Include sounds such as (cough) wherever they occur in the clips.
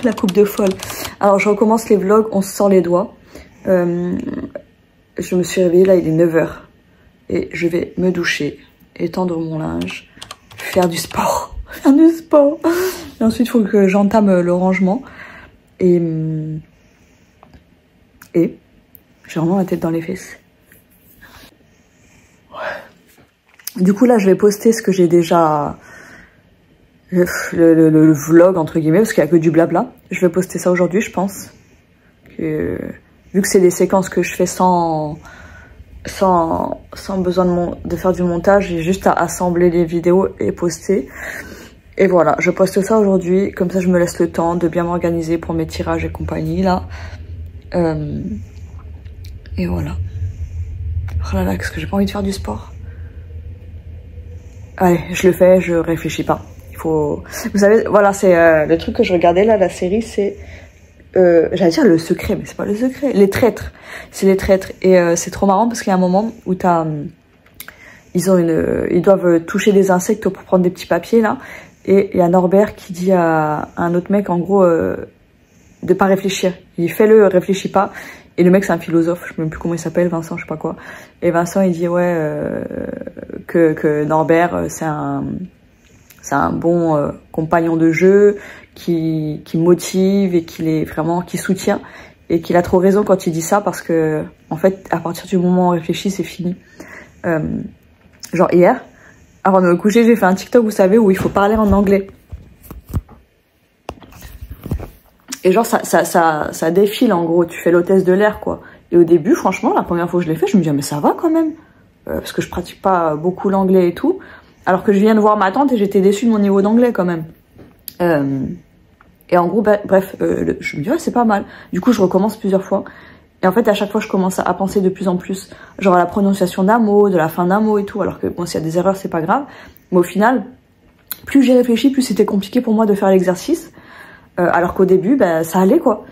(laughs) la coupe de folle. Alors je recommence les vlogs, on se sort les doigts. Euh, je me suis réveillée, là il est 9h. Et je vais me doucher, étendre mon linge, faire du sport. (laughs) Faire du sport. Et ensuite il faut que j'entame le rangement. Et... Et... J'ai vraiment la tête dans les fesses. Du coup là je vais poster ce que j'ai déjà le, vlog entre guillemets parce qu'il n'y a que du blabla. Je vais poster ça aujourd'hui je pense. Vu que c'est des séquences que je fais sans, sans, sans besoin de faire du montage, j'ai juste à assembler les vidéos et poster. Et voilà, je poste ça aujourd'hui, comme ça je me laisse le temps de bien m'organiser pour mes tirages et compagnie là. Euh, et voilà. Oh là là, qu'est-ce que j'ai pas envie de faire du sport? Allez, je le fais, je réfléchis pas. Vous savez, voilà, c'est euh, le truc que je regardais là, la série, c'est... Euh, J'allais dire le secret, mais c'est pas le secret. Les traîtres. C'est les traîtres. Et euh, c'est trop marrant parce qu'il y a un moment où t'as... Ils ont une... Ils doivent toucher des insectes pour prendre des petits papiers, là. Et il y a Norbert qui dit à, un autre mec, en gros, euh, de pas réfléchir. Il fait le réfléchit pas. Et le mec, c'est un philosophe, je sais même plus comment il s'appelle, Vincent, je sais pas quoi. Et Vincent, il dit, ouais, euh, que, que Norbert, c'est un c'est un bon euh, compagnon de jeu qui, qui motive et qui vraiment qui soutient et qu'il a trop raison quand il dit ça parce que en fait à partir du moment où on réfléchit c'est fini. Euh, genre hier, avant de me coucher j'ai fait un TikTok vous savez où il faut parler en anglais. Et genre ça, ça, ça, ça défile en gros, tu fais l'hôtesse de l'air quoi. Et au début franchement la première fois que je l'ai fait je me dis ah, mais ça va quand même. Euh, parce que je pratique pas beaucoup l'anglais et tout. Alors que je viens de voir ma tante et j'étais déçue de mon niveau d'anglais quand même. Euh, et en gros, bah, bref, euh, je me dis, c'est pas mal. Du coup, je recommence plusieurs fois. Et en fait, à chaque fois, je commence à penser de plus en plus, genre à la prononciation d'un mot, de la fin d'un mot et tout. Alors que bon, s'il y a des erreurs, c'est pas grave. Mais au final, plus j'ai réfléchi, plus c'était compliqué pour moi de faire l'exercice. Euh, alors qu'au début, bah, ça allait quoi.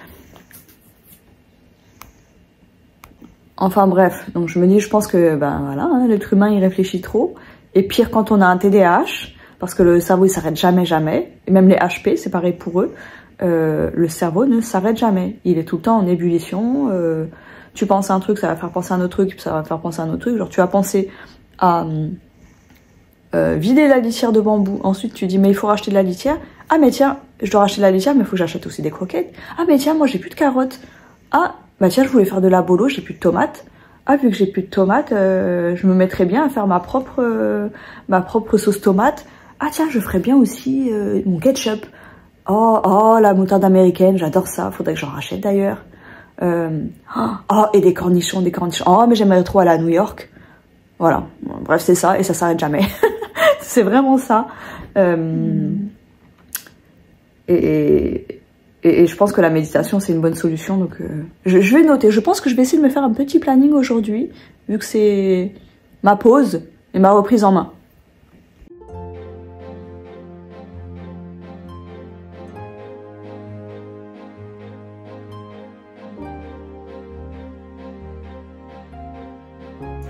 Enfin bref, donc je me dis, je pense que ben voilà, hein, l'être humain il réfléchit trop. Et pire quand on a un TDAH, parce que le cerveau il s'arrête jamais, jamais. Et même les HP, c'est pareil pour eux. Euh, le cerveau ne s'arrête jamais. Il est tout le temps en ébullition. Euh, tu penses à un truc, ça va faire penser à un autre truc, ça va faire penser à un autre truc. Genre tu vas penser à euh, vider la litière de bambou. Ensuite tu dis mais il faut racheter de la litière. Ah mais tiens, je dois racheter de la litière, mais il faut que j'achète aussi des croquettes. Ah mais tiens, moi j'ai plus de carottes. Ah bah tiens, je voulais faire de la bolo, j'ai plus de tomates ah vu que j'ai plus de tomates, euh, je me mettrais bien à faire ma propre euh, ma propre sauce tomate. Ah tiens, je ferais bien aussi euh, mon ketchup. Oh oh la moutarde américaine, j'adore ça. Faudrait que j'en rachète d'ailleurs. oh et des cornichons, des cornichons. Oh mais j'aimerais trop aller à New York. Voilà. Bref c'est ça et ça s'arrête jamais. (laughs) c'est vraiment ça. et et, je pense que la méditation, c'est une bonne solution. Donc, euh, je, vais noter. Je pense que je vais essayer de me faire un petit planning aujourd'hui, vu que c'est ma pause et ma reprise en main.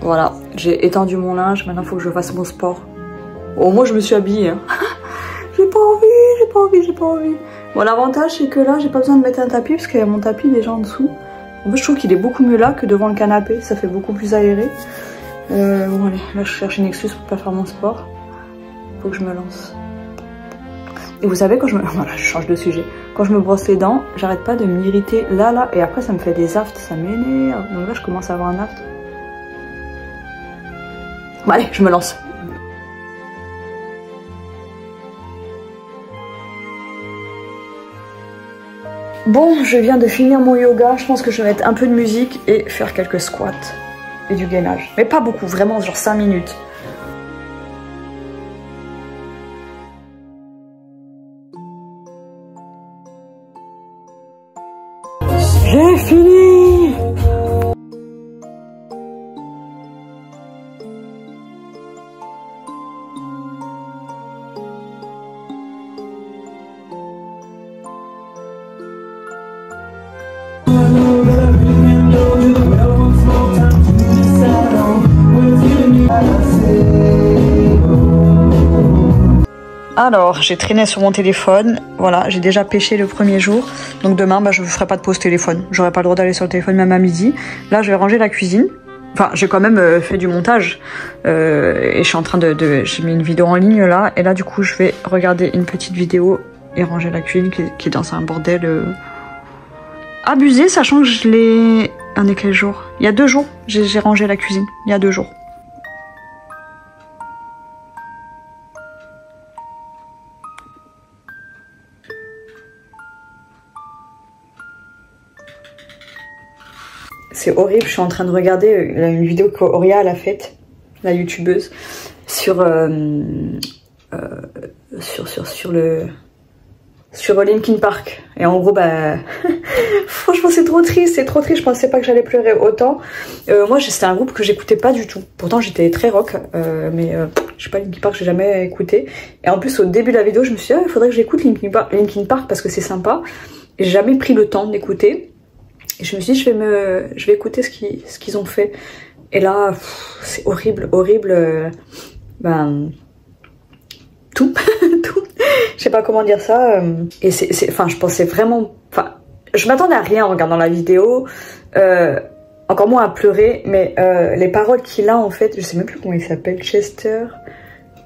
Voilà, j'ai étendu mon linge, maintenant il faut que je fasse mon sport. Au moins je me suis habillée. Hein. (laughs) j'ai pas envie, j'ai pas envie, j'ai pas envie. Bon, l'avantage, c'est que là, j'ai pas besoin de mettre un tapis parce qu'il y a mon tapis déjà en dessous. En fait, je trouve qu'il est beaucoup mieux là que devant le canapé. Ça fait beaucoup plus aéré. Euh, bon, allez, là, je cherche une excuse pour pas faire mon sport. Faut que je me lance. Et vous savez, quand je me... (laughs) Voilà, je change de sujet. Quand je me brosse les dents, j'arrête pas de m'irriter là, là. Et après, ça me fait des aftes, ça m'énerve. Donc là, je commence à avoir un aft. Bon, allez, je me lance. Bon, je viens de finir mon yoga, je pense que je vais mettre un peu de musique et faire quelques squats et du gainage. Mais pas beaucoup, vraiment genre 5 minutes. Alors, j'ai traîné sur mon téléphone. Voilà, j'ai déjà pêché le premier jour. Donc demain, bah, je ne ferai pas de pause téléphone. J'aurai pas le droit d'aller sur le téléphone même à midi. Là, je vais ranger la cuisine. Enfin, j'ai quand même euh, fait du montage. Euh, et je suis en train de... j'ai mis une vidéo en ligne là. Et là, du coup, je vais regarder une petite vidéo et ranger la cuisine qui, est dans un bordel euh, abusé, sachant que je l'ai... Un est quel jour Il y a deux jours, j'ai rangé la cuisine. Il y a deux jours. C'est horrible, je suis en train de regarder une vidéo qu'Oria a faite, la youtubeuse, sur, euh, euh, sur, sur, le sur Linkin Park. Et en gros, bah, (laughs) franchement, c'est trop triste, c'est trop triste. Je pensais pas que j'allais pleurer autant. Euh, moi, c'était un groupe que j'écoutais pas du tout. Pourtant, j'étais très rock, euh, mais euh, je sais pas, Linkin Park, j'ai jamais écouté. Et en plus, au début de la vidéo, je me suis dit, ah, il faudrait que j'écoute Linkin, Park, parce que c'est sympa. J'ai jamais pris le temps d'écouter. Et je me suis dit, je vais me, je vais écouter ce qu'ils, ont fait. Et là, c'est horrible, horrible. Euh, ben, tout, (laughs) tout je sais pas comment dire ça. Euh, et c'est, enfin, je pensais vraiment, enfin, je m'attendais à rien en regardant la vidéo. Euh, encore moins à pleurer, mais les paroles qu'il a en fait, je sais même plus comment il s'appelle, Chester,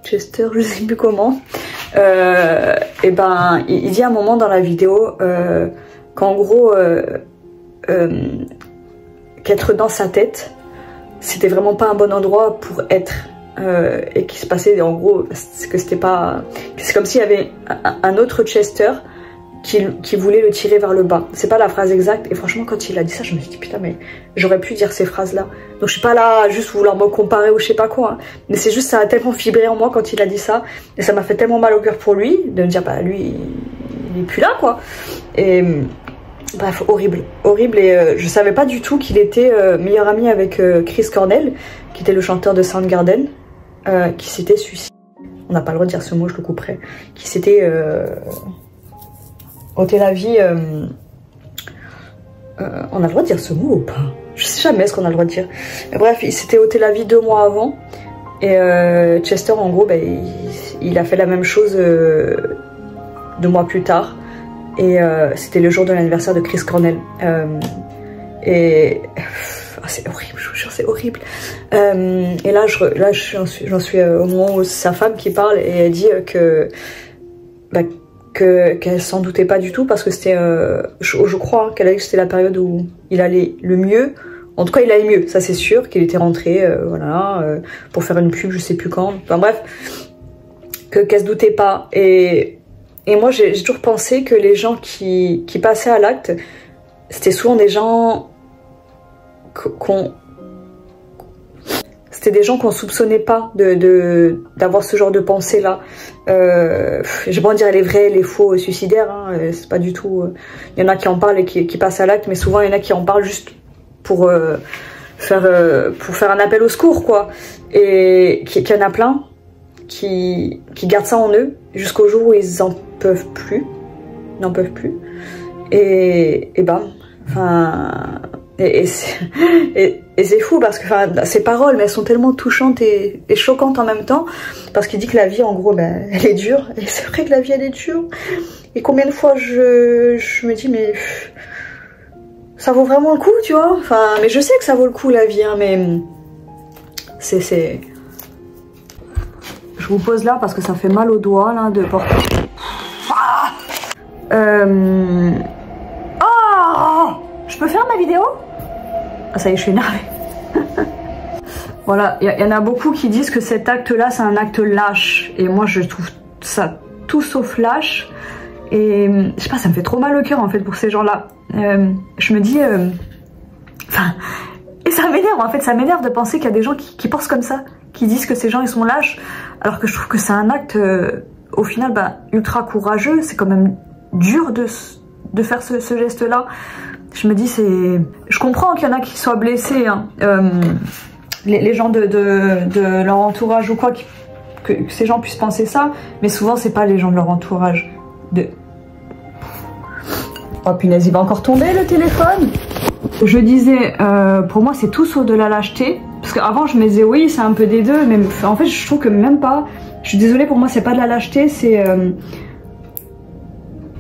Chester, je sais plus comment. Et ben, il, dit à un moment dans la vidéo qu'en gros, euh, qu'être dans sa tête, c'était vraiment pas un bon endroit pour être euh, et qui se passait en gros c'est que c'était pas c'est comme s'il y avait un, autre Chester qui, qui, voulait le tirer vers le bas. C'est pas la phrase exacte et franchement quand il a dit ça je me suis dit putain mais j'aurais pu dire ces phrases là donc je suis pas là juste vouloir me comparer ou je sais pas quoi hein. mais c'est juste ça a tellement fibré en moi quand il a dit ça et ça m'a fait tellement mal au cœur pour lui de me dire bah lui il est plus là quoi. Et Bref, horrible, horrible et euh, je savais pas du tout qu'il était euh, meilleur ami avec Chris Cornell, qui était le chanteur de Soundgarden, euh, qui s'était suicidé. On n'a pas le droit de dire ce mot, je le couperai. Qui s'était euh, ôté la vie. Euh, euh, on a le droit de dire ce mot ou pas? Je sais jamais ce qu'on a le droit de dire. bref, il s'était ôté la vie deux mois avant. Et Chester, en gros, bah, il, a fait la même chose deux mois plus tard. Et c'était le jour de l'anniversaire de Chris Cornell. et ah, c'est horrible, je vous jure, c'est horrible. Euh, et là, je, j'en suis, suis euh, au moment où sa femme qui parle et elle dit que bah, que qu'elle s'en doutait pas du tout parce que c'était, euh, je, crois qu'elle a dit que c'était la période où il allait le mieux. En tout cas, il allait mieux, ça c'est sûr, qu'il était rentré, voilà, pour faire une pub, je sais plus quand. Enfin bref, que qu'elle se doutait pas. Et et moi, j'ai toujours pensé que les gens qui qui passaient à l'acte, c'était souvent des gens qu'on c'était des gens qu'on soupçonnait pas de d'avoir ce genre de pensée là. Euh, J'ai pas dire les vrais, les faux suicidaires, hein, euh, c'est pas du tout. Euh, il y en a qui en parlent et qui, qui passent à l'acte, mais souvent il y en a qui en parlent juste pour euh, faire pour faire un appel au secours quoi. Et qu'il y en a plein qui qui gardent ça en eux jusqu'au jour où ils en peuvent plus, n'en peuvent plus. Et et ben, enfin et, et, c'est (laughs) fou parce que ces paroles, mais elles sont tellement touchantes et, choquantes en même temps. Parce qu'il dit que la vie, en gros, ben, elle est dure. Et c'est vrai que la vie, elle est dure. Et combien de fois je, je me dis, mais ça vaut vraiment le coup, tu vois? Enfin, mais je sais que ça vaut le coup, la vie, hein, mais c'est... Je vous pose là parce que ça fait mal aux doigts, là, de porter... Euh... Oh je peux faire ma vidéo ah, ça y est, je suis énervée. (laughs) voilà, il y, en a beaucoup qui disent que cet acte-là, c'est un acte lâche. Et moi, je trouve ça tout sauf lâche. Et je sais pas, ça me fait trop mal au cœur en fait pour ces gens-là. Euh, je me dis, euh, enfin, et ça m'énerve en fait, ça m'énerve de penser qu'il y a des gens qui, pensent comme ça, qui disent que ces gens ils sont lâches, alors que je trouve que c'est un acte, euh, au final, bah, ultra courageux. C'est quand même dur de, de faire ce, ce geste-là. Je me dis c'est je comprends qu'il y en a qui soient blessés hein. euh, les, gens de, de, leur entourage ou quoi que, ces gens puissent penser ça mais souvent c'est pas les gens de leur entourage. De oh punaise il va encore tomber le téléphone. Je disais euh, pour moi c'est tout sauf de la lâcheté. Parce qu'avant je me disais oui c'est un peu des deux mais en fait je trouve que même pas. Je suis désolée, pour moi, c'est pas de la lâcheté, c'est... Euh,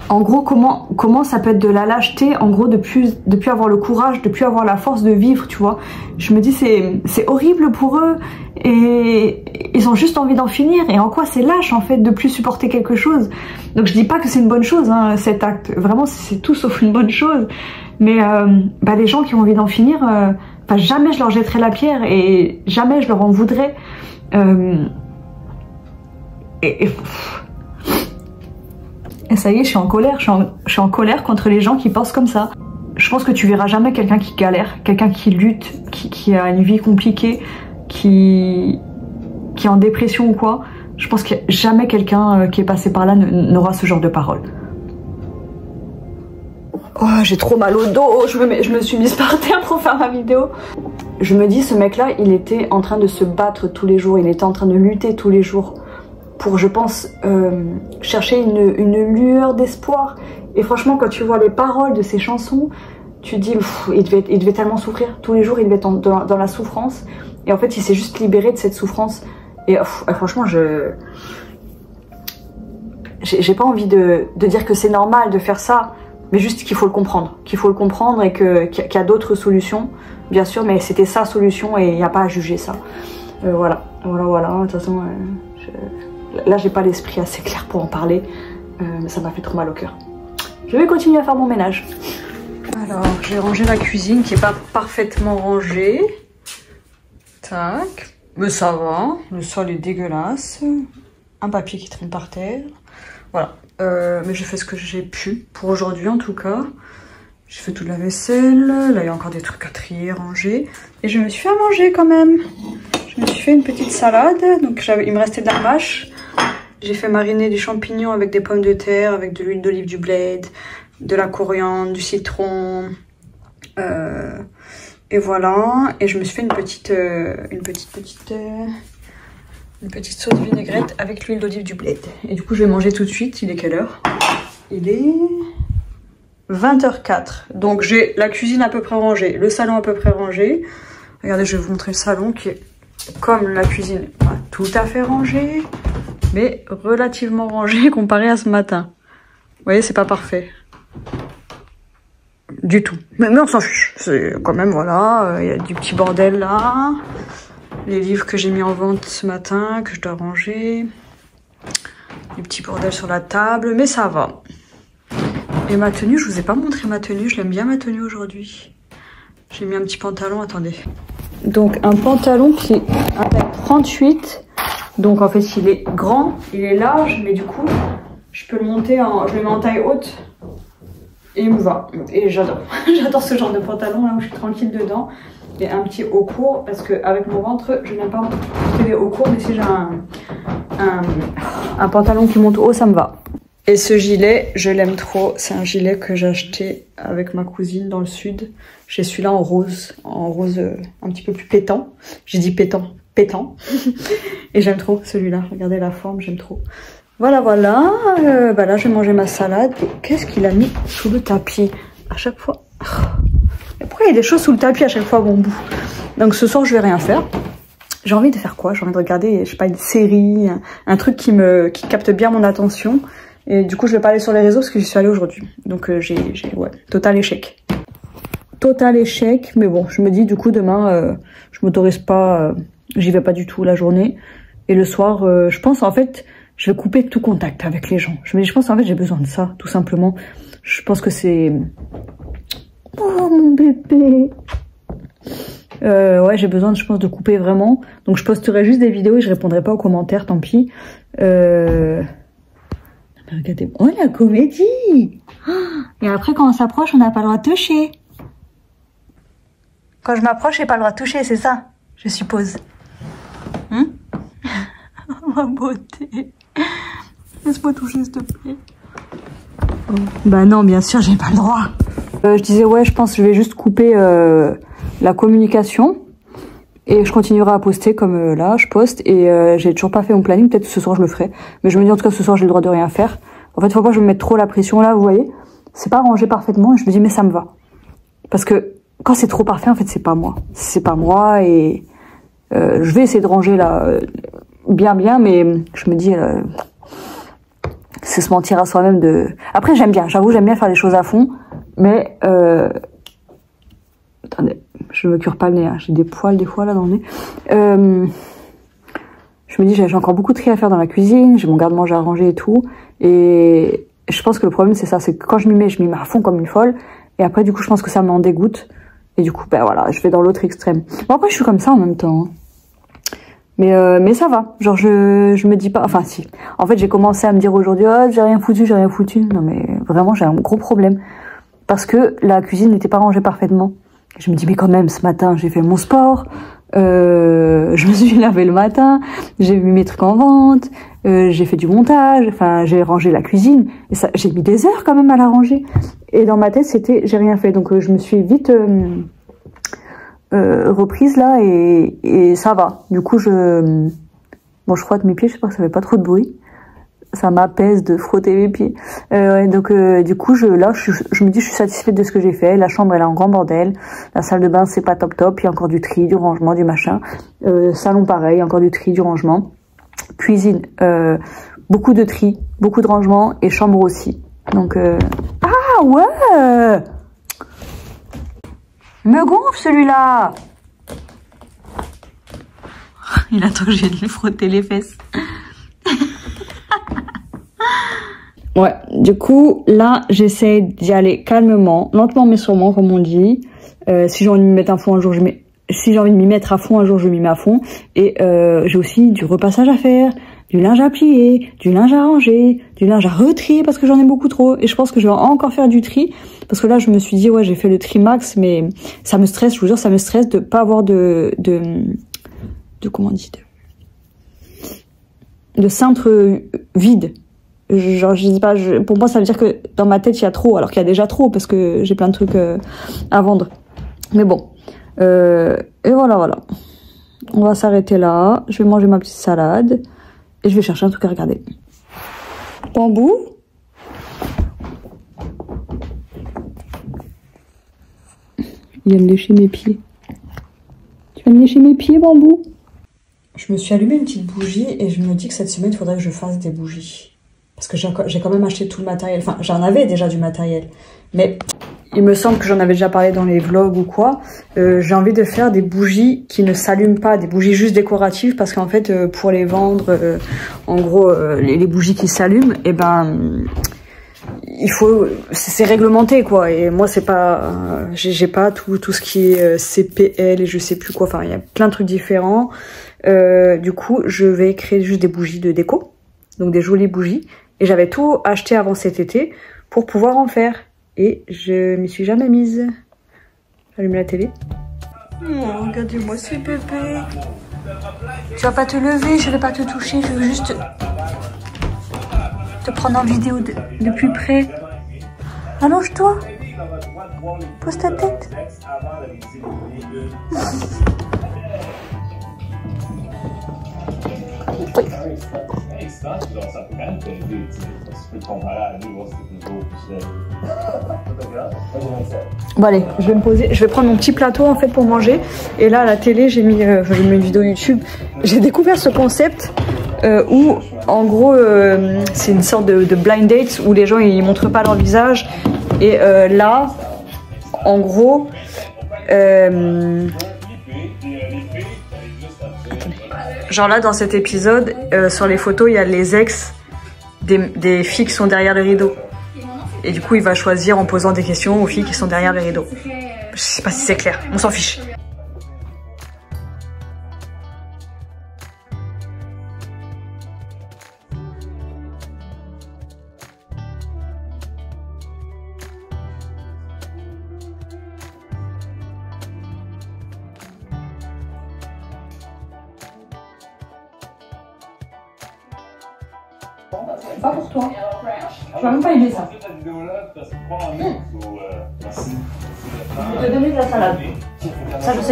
en gros, comment, comment ça peut être de la lâcheté, en gros, de plus, de plus avoir le courage, de plus avoir la force de vivre, tu vois. Je me dis, c'est horrible pour eux, et ils ont juste envie d'en finir, et en quoi c'est lâche, en fait, de plus supporter quelque chose? Donc je dis pas que c'est une bonne chose, hein, cet acte. Vraiment, c'est tout sauf une bonne chose. Mais euh, bah, les gens qui ont envie d'en finir, euh, jamais je leur jetterai la pierre, et jamais je leur en voudrais. Euh, et, ça y est, je suis en colère. Je suis en, colère contre les gens qui pensent comme ça. Je pense que tu verras jamais quelqu'un qui galère, quelqu'un qui lutte, qui, a une vie compliquée, qui, qui est en dépression ou quoi. Je pense que jamais quelqu'un euh, qui est passé par là n'aura ce genre de paroles. Oh, j'ai trop mal au dos, je me, je me suis mise par terre pour faire ma vidéo. Je me dis, ce mec-là, il était en train de se battre tous les jours, il était en train de lutter tous les jours pour, je pense, euh, chercher une, une lueur d'espoir. Et franchement, quand tu vois les paroles de ses chansons, tu dis, il, devait, il devait tellement souffrir. Tous les jours, il devait être dans, la souffrance. Et en fait, il s'est juste libéré de cette souffrance. Et franchement, je... J'ai pas envie de, de dire que c'est normal de faire ça, mais juste qu'il faut le comprendre. Qu'il faut le comprendre et qu'il y a, d'autres solutions, bien sûr, mais c'était sa solution et il n'y a pas à juger ça. Euh, voilà, voilà, voilà. De toute façon, euh, je... Là, j'ai pas l'esprit assez clair pour en parler. Euh, mais ça m'a fait trop mal au cœur. Je vais continuer à faire mon ménage. Alors, j'ai rangé la cuisine qui est pas parfaitement rangée. Tac. Mais ça va. Le sol est dégueulasse. Un papier qui traîne par terre. Voilà. Euh, mais j'ai fait ce que j'ai pu. Pour aujourd'hui, en tout cas. J'ai fait toute la vaisselle. Là, il y a encore des trucs à trier, ranger. Et je me suis fait à manger quand même. Je me suis fait une petite salade. Donc, il me restait de la mâche. J'ai fait mariner des champignons avec des pommes de terre, avec de l'huile d'olive du bled, de la coriandre, du citron. Euh, et voilà. Et je me suis fait une petite, euh, une petite, petite, euh, une petite sauce vinaigrette avec l'huile d'olive du bled. Et du coup, je vais manger tout de suite. Il est quelle heure? Il est 20h04. Donc j'ai la cuisine à peu près rangée, le salon à peu près rangé. Regardez, je vais vous montrer le salon qui est comme la cuisine, pas tout à fait rangé mais relativement rangé (laughs) comparé à ce matin. Vous voyez, c'est pas parfait. Du tout. Mais, on s'en fiche. C'est quand même, voilà, euh, il y a du petit bordel là. Les livres que j'ai mis en vente ce matin, que je dois ranger. Du petit bordel sur la table, mais ça va. Et ma tenue, je vous ai pas montré ma tenue. Je l'aime bien ma tenue aujourd'hui. J'ai mis un petit pantalon, attendez. Donc un pantalon qui est à 38 donc en fait, il est grand, il est large, mais du coup, je peux le monter en, je le mets en taille haute et il me va. Et j'adore, (laughs) j'adore ce genre de pantalon là où je suis tranquille dedans. Et un petit haut court parce que avec mon ventre, je n'aime pas porter les hauts courts, mais si j'ai un, un, pantalon qui monte haut, ça me va. Et ce gilet, je l'aime trop. C'est un gilet que j'ai acheté avec ma cousine dans le sud. J'ai celui-là en rose, en rose euh, un petit peu plus pétant. J'ai dit pétant, pétant. Et j'aime trop celui-là. Regardez la forme, j'aime trop. Voilà, voilà. Euh, bah là, je vais manger ma salade. Qu'est-ce qu'il a mis sous le tapis À chaque fois. pourquoi il y a des choses sous le tapis à chaque fois, bon bout Donc ce soir, je vais rien faire. J'ai envie de faire quoi? J'ai envie de regarder, je sais pas, une série, un, truc qui me qui capte bien mon attention. Et du coup, je vais pas aller sur les réseaux parce que j'y suis allée aujourd'hui. Donc euh, j'ai, total échec. Total échec. Mais bon, je me dis du coup demain, euh, je m'autorise pas, euh, j'y vais pas du tout la journée. Et le soir, euh, je pense en fait, je vais couper tout contact avec les gens. Je je pense en fait, j'ai besoin de ça, tout simplement. Je pense que c'est... Oh, mon bébé euh, Ouais, j'ai besoin, je pense, de couper vraiment. Donc, je posterai juste des vidéos et je répondrai pas aux commentaires, tant pis. Euh... Regardez, oh, la comédie Et après, quand on s'approche, on n'a pas le droit de toucher. Quand je m'approche, j'ai pas le droit de toucher, c'est ça Je suppose. Hein (laughs) ma beauté. Laisse-moi toucher, s'il te plaît. Bah non, bien sûr, j'ai pas le droit. Euh, je disais, ouais, je pense que je vais juste couper euh, la communication. Et je continuerai à poster comme euh, là, je poste. Et j'ai toujours pas fait mon planning. Peut-être ce soir, je le ferai. Mais je me dis, en tout cas, ce soir, j'ai le droit de rien faire. En fait, faut pas que je me mette trop la pression là, vous voyez. C'est pas rangé parfaitement. Et je me dis, mais ça me va. Parce que quand c'est trop parfait, en fait, c'est pas moi. C'est pas moi. Et je vais essayer de ranger là bien bien, mais je me dis, euh, c'est se mentir à soi-même de. Après, j'aime bien, j'avoue, j'aime bien faire les choses à fond, mais euh... attendez, je me cure pas le nez, hein. j'ai des poils des fois là dans le nez. Euh... Je me dis, j'ai encore beaucoup de tri à faire dans la cuisine, j'ai mon garde-manger à ranger et tout, et je pense que le problème c'est ça, c'est que quand je m'y mets, je m'y mets à fond comme une folle, et après du coup, je pense que ça m'en dégoûte, et du coup, ben voilà, je vais dans l'autre extrême. Bon après, je suis comme ça en même temps. Hein. Mais euh, mais ça va. Genre je je me dis pas enfin si. En fait, j'ai commencé à me dire aujourd'hui oh, j'ai rien foutu, j'ai rien foutu. Non mais vraiment, j'ai un gros problème parce que la cuisine n'était pas rangée parfaitement. Je me dis mais quand même ce matin, j'ai fait mon sport, euh, (laughs) je me suis lavé le matin, j'ai mis mes trucs en vente, euh, j'ai fait du montage, enfin j'ai rangé la cuisine et ça j'ai mis des heures quand même à la ranger. Et dans ma tête, c'était j'ai rien fait. Donc euh, je me suis vite euh, reprise là et, ça va. Du coup, je bon, je frotte mes pieds. Je sais pas ça fait pas trop de bruit. Ça m'apaise de frotter mes pieds. Euh, donc euh, du coup, je là, je, me dis, je suis satisfaite de ce que j'ai fait. La chambre, elle est en grand bordel. La salle de bain, c'est pas top top. Il y a encore du tri, du rangement, du machin. Salon, pareil, encore du tri, du rangement. Cuisine, beaucoup de tri, beaucoup de rangement et chambre aussi. Donc ah ouais me gonfle celui-là (laughs) Il attend que je lui frotter les fesses. (laughs) ouais, du coup, là, j'essaie d'y aller calmement, lentement mais sûrement, comme on dit. Euh, si j'ai envie de m'y mettre à fond un jour, je mets... Si j'ai envie de m'y mettre à fond un jour, je m'y mets à fond. Et euh, j'ai aussi du repassage à faire, du linge à plier, du linge à ranger, du linge à retrier parce que j'en ai beaucoup trop. Et je pense que je vais encore faire du tri parce que là, je me suis dit, ouais, j'ai fait le tri max, mais ça me stresse, je vous jure, ça me stresse de pas avoir de, de, de comment on de, cintre vide. Genre, je dis pas, pour moi, ça veut dire que dans ma tête, il y a trop, alors qu'il y a déjà trop parce que j'ai plein de trucs euh, à vendre. Mais bon. Euh, et voilà, voilà. On va s'arrêter là. Je vais manger ma petite salade. Et je vais chercher un truc à regarder. Bambou Il vient de lécher mes pieds. Tu viens de lécher mes pieds, Bambou? Je me suis allumé une petite bougie et je me dis que cette semaine, il faudrait que je fasse des bougies. Parce que j'ai quand même acheté tout le matériel. Enfin, j'en avais déjà du matériel. Mais il me semble que j'en avais déjà parlé dans les vlogs ou quoi. Euh, j'ai envie de faire des bougies qui ne s'allument pas, des bougies juste décoratives, parce qu'en fait, euh, pour les vendre, euh, en gros, les, bougies qui s'allument, eh ben, il faut, c'est réglementé quoi. Et moi, c'est pas, j'ai pas tout tout ce qui est CPL et je sais plus quoi. Enfin, il y a plein de trucs différents. du coup, je vais créer juste des bougies de déco, donc des jolies bougies. Et j'avais tout acheté avant cet été pour pouvoir en faire et je m'y suis jamais mise. J'allume la télé. Oh, regardez-moi ce bébé. Tu vas pas te lever, je vais pas te toucher, je veux juste te prendre en vidéo de, de plus près. Allonge-toi. Pose ta tête. Oui. Bon allez, je vais me poser, je vais prendre mon petit plateau en fait pour manger. Et là à la télé, j'ai mis, euh, une vidéo YouTube. J'ai découvert ce concept euh, où en gros euh, c'est une sorte de, de, blind date où les gens ils montrent pas leur visage. Et euh, là, en gros, Genre là, dans cet épisode, euh, sur les photos, il y a les ex des, des, filles qui sont derrière les rideaux. Et du coup, il va choisir en posant des questions aux filles qui sont derrière les rideaux. Je sais pas si c'est clair, on s'en fiche.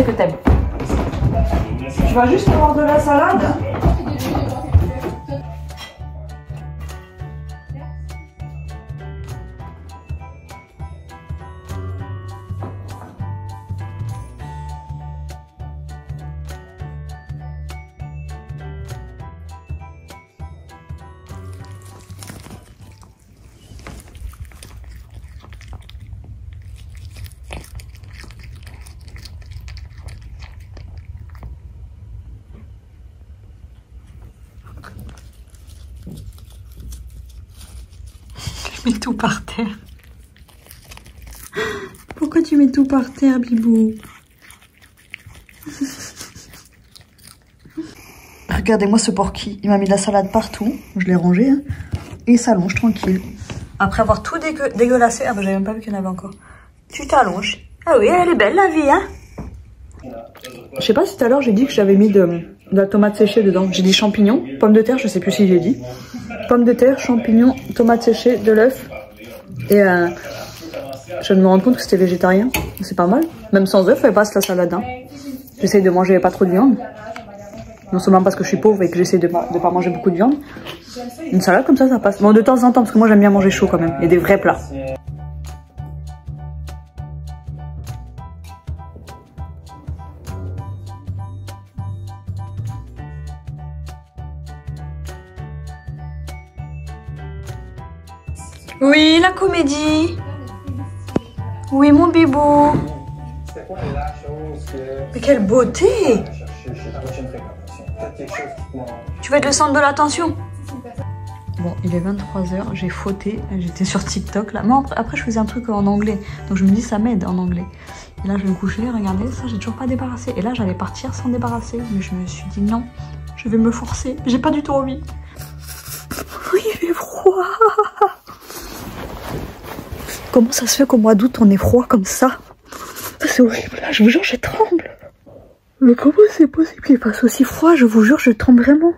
Ça, Regardez-moi ce porky. Il m'a mis de la salade partout. Je l'ai rangé. Hein. Et il s'allonge tranquille. Après avoir tout dégueulassé. Ah bah j'avais même pas vu qu'il y en avait encore. Tu t'allonges. Ah oui, elle est belle la vie, hein Je sais pas si tout à l'heure j'ai dit que j'avais mis de, la tomate séchée dedans. J'ai dit champignons, pommes de terre, je sais plus si j'ai dit. Pommes de terre, champignons, tomates séchées, de l'œuf. Et euh, je me rends compte que c'était végétarien. C'est pas mal. Même sans œuf, elle passe la salade. Hein. J'essaye de manger pas trop de viande. Non seulement parce que je suis pauvre et que j'essaie de, de pas manger beaucoup de viande. Une salade comme ça, ça passe. Bon, de temps en temps, parce que moi j'aime bien manger chaud quand même. Et des vrais plats. Oui, la comédie. Oui, mon bibou. Mais quelle beauté Tu veux être le centre de l'attention Bon, il est 23h, j'ai fauté, j'étais sur TikTok là. Moi, après, je faisais un truc en anglais, donc je me dis ça m'aide en anglais. Et là, je vais me coucher, regardez, ça, j'ai toujours pas débarrassé. Et là, j'allais partir sans débarrasser, mais je me suis dit non, je vais me forcer. J'ai pas du tout envie. Oui, il fait froid Comment ça se fait qu'au mois d'août on est froid comme ça C'est horrible, là, je vous jure, je tremble. Mais comment c'est possible qu'il fasse aussi froid Je vous jure, je tremble vraiment.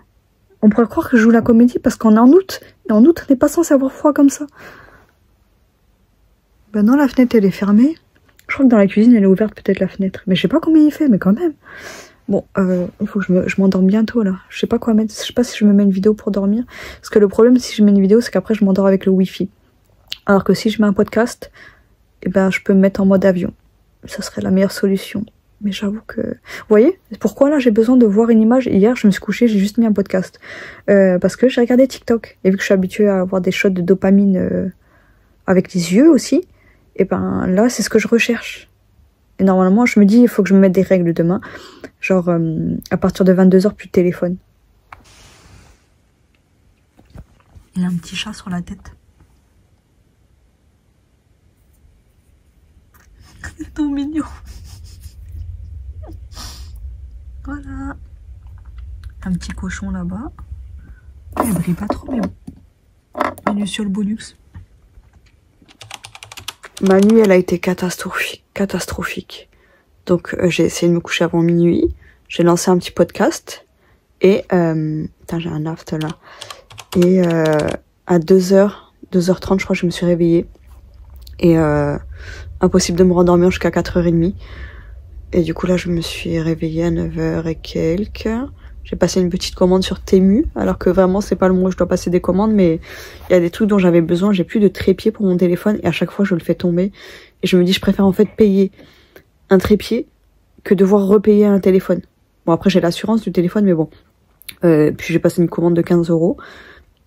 On pourrait croire que je joue la comédie parce qu'on est en août. Et en août, on n'est pas censé avoir froid comme ça. Ben non, la fenêtre, elle est fermée. Je crois que dans la cuisine, elle est ouverte peut-être la fenêtre. Mais je sais pas combien il fait, mais quand même. Bon, euh, il faut que je m'endorme bientôt là. Je sais pas quoi mettre. Je sais pas si je me mets une vidéo pour dormir. Parce que le problème, si je mets une vidéo, c'est qu'après, je m'endors avec le wifi. Alors que si je mets un podcast, eh ben, je peux me mettre en mode avion. Ça serait la meilleure solution. Mais j'avoue que... Vous voyez Pourquoi là j'ai besoin de voir une image Hier je me suis couchée, j'ai juste mis un podcast. Euh, parce que j'ai regardé TikTok. Et vu que je suis habituée à avoir des shots de dopamine euh, avec les yeux aussi, et eh ben là c'est ce que je recherche. Et normalement je me dis il faut que je me mette des règles demain. Genre euh, à partir de 22h plus de téléphone. Il a un petit chat sur la tête. (laughs) C'est trop mignon. Voilà. Un petit cochon là-bas. Il brille pas trop, mais bon. sur le bonus. Ma nuit, elle a été catastrophique. catastrophique. Donc, euh, j'ai essayé de me coucher avant minuit. J'ai lancé un petit podcast. Et, euh, putain, j'ai un aft là. Et euh, à 2h, 2h30, je crois je me suis réveillée. Et impossible de me rendormir jusqu'à 4h30. Et du coup là je me suis réveillée à 9h et quelques. J'ai passé une petite commande sur Temu, alors que vraiment c'est pas le moment où je dois passer des commandes, mais il y a des trucs dont j'avais besoin. J'ai plus de trépied pour mon téléphone et à chaque fois je le fais tomber. Et je me dis je préfère en fait payer un trépied que devoir repayer un téléphone. Bon après j'ai l'assurance du téléphone, mais bon. Euh, puis j'ai passé une commande de 15 euros.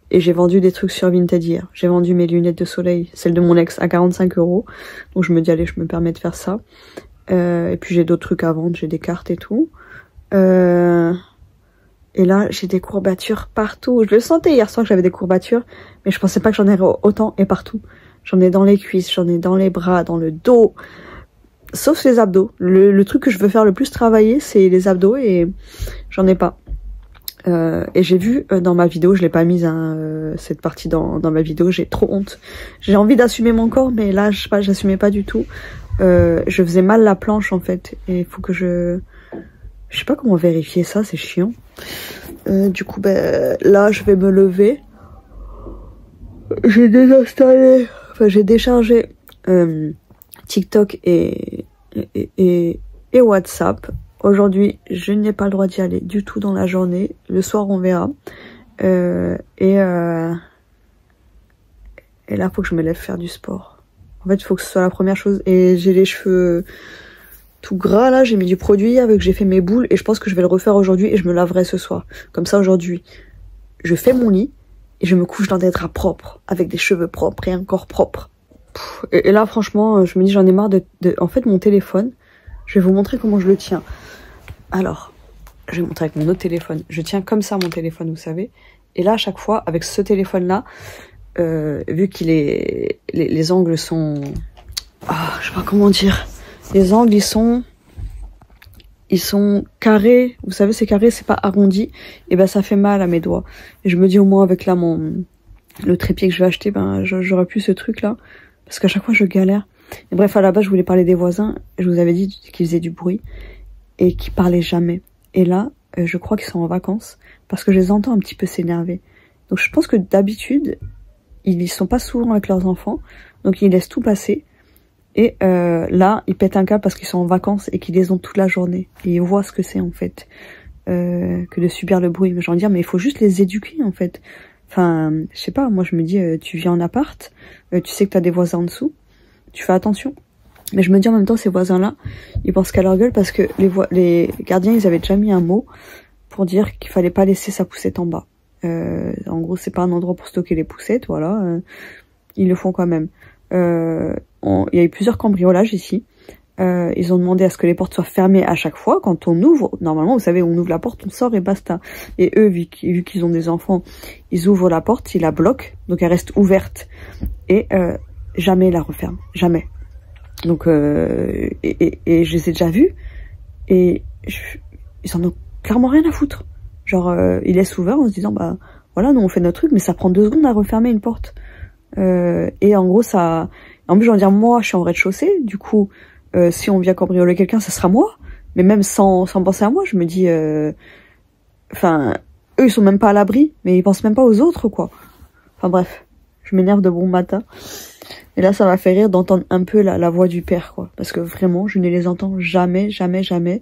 Et j'ai vendu des trucs sur Vinted hier. J'ai vendu mes lunettes de soleil, celles de mon ex, à 45 euros. Donc je me dis, allez, je me permets de faire ça. Euh, et puis j'ai d'autres trucs à vendre, j'ai des cartes et tout. Euh, et là, j'ai des courbatures partout. Je le sentais hier soir que j'avais des courbatures, mais je pensais pas que j'en aurais autant et partout. J'en ai dans les cuisses, j'en ai dans les bras, dans le dos. Sauf les abdos. Le, truc que je veux faire le plus travailler, c'est les abdos et j'en ai pas. Euh, et j'ai vu dans ma vidéo, je l'ai pas mise hein, cette partie dans, dans ma vidéo, j'ai trop honte. J'ai envie d'assumer mon corps, mais là, je sais pas, j'assumais pas du tout. Je faisais mal la planche en fait, et il faut que je, je sais pas comment vérifier ça, c'est chiant. du coup, ben là, je vais me lever. J'ai désinstallé, enfin j'ai déchargé TikTok et, et, et, WhatsApp Aujourd'hui, je n'ai pas le droit d'y aller du tout dans la journée. Le soir, on verra. Euh, et, euh, et là, faut que je me lève faire du sport. En fait, il faut que ce soit la première chose. Et j'ai les cheveux tout gras là, j'ai mis du produit avec j'ai fait mes boules et je pense que je vais le refaire aujourd'hui et je me laverai ce soir. Comme ça aujourd'hui, je fais mon lit et je me couche dans des draps propres, avec des cheveux propres et un corps propre. Et, là franchement, je me dis j'en ai marre de, de... En fait mon téléphone, je vais vous montrer comment je le tiens. Alors, je vais montrer avec mon autre téléphone. Je tiens comme ça mon téléphone, vous savez. Et là, à chaque fois, avec ce téléphone-là, euh, vu qu'il est, les, les angles sont, ah, je sais pas comment dire, les angles ils sont, ils sont carrés. Vous savez, c'est carré, c'est pas arrondi. Et ben ça fait mal à mes doigts. Et je me dis au moins avec là mon le trépied que je vais acheter, ben j'aurais plus ce truc là, parce qu'à chaque fois je galère. Et bref, à la base, je voulais parler des voisins. Je vous avais dit qu'ils faisaient du bruit et qu'ils parlaient jamais. Et là, euh, je crois qu'ils sont en vacances parce que je les entends un petit peu s'énerver. Donc je pense que d'habitude, ils sont pas souvent avec leurs enfants, donc ils laissent tout passer. Et euh, là, ils pètent un câble parce qu'ils sont en vacances et qu'ils les ont toute la journée. Et ils voient ce que c'est en fait euh, que de subir le bruit. Mais j'en dire, mais il faut juste les éduquer en fait. Enfin, je sais pas, moi je me dis, euh, tu viens en appart, euh, tu sais que t'as des voisins en dessous, tu fais attention. Mais je me dis en même temps, ces voisins-là, ils pensent qu'à leur gueule parce que les, les gardiens, ils avaient déjà mis un mot pour dire qu'il fallait pas laisser sa poussette en bas. Euh, en gros, c'est pas un endroit pour stocker les poussettes, voilà. Euh, ils le font quand même. Euh, il y a eu plusieurs cambriolages ici. Ils ont demandé à ce que les portes soient fermées à chaque fois. Quand on ouvre, normalement, vous savez, on ouvre la porte, on sort et basta. Et eux, vu qu'ils ont des enfants, ils ouvrent la porte, ils la bloquent, donc elle reste ouverte. Et jamais la referment, jamais. Donc, et, je les ai déjà vus, et ils en ont clairement rien à foutre. Genre, euh, ils laissent ouvert en se disant, bah voilà, nous on fait notre truc, mais ça prend deux secondes à refermer une porte. Euh, et en gros, ça... En plus, je dire, moi, je suis en rez-de-chaussée, du coup, euh, si on vient cambrioler quelqu'un, ça sera moi. Mais même sans, sans penser à moi, je me dis... euh, Enfin, eux, ils sont même pas à l'abri, mais ils pensent même pas aux autres, quoi. Enfin bref, je m'énerve de bon matin. Et là, ça m'a fait rire d'entendre un peu la, la voix du père, quoi. Parce que vraiment, je ne les entends jamais, jamais, jamais.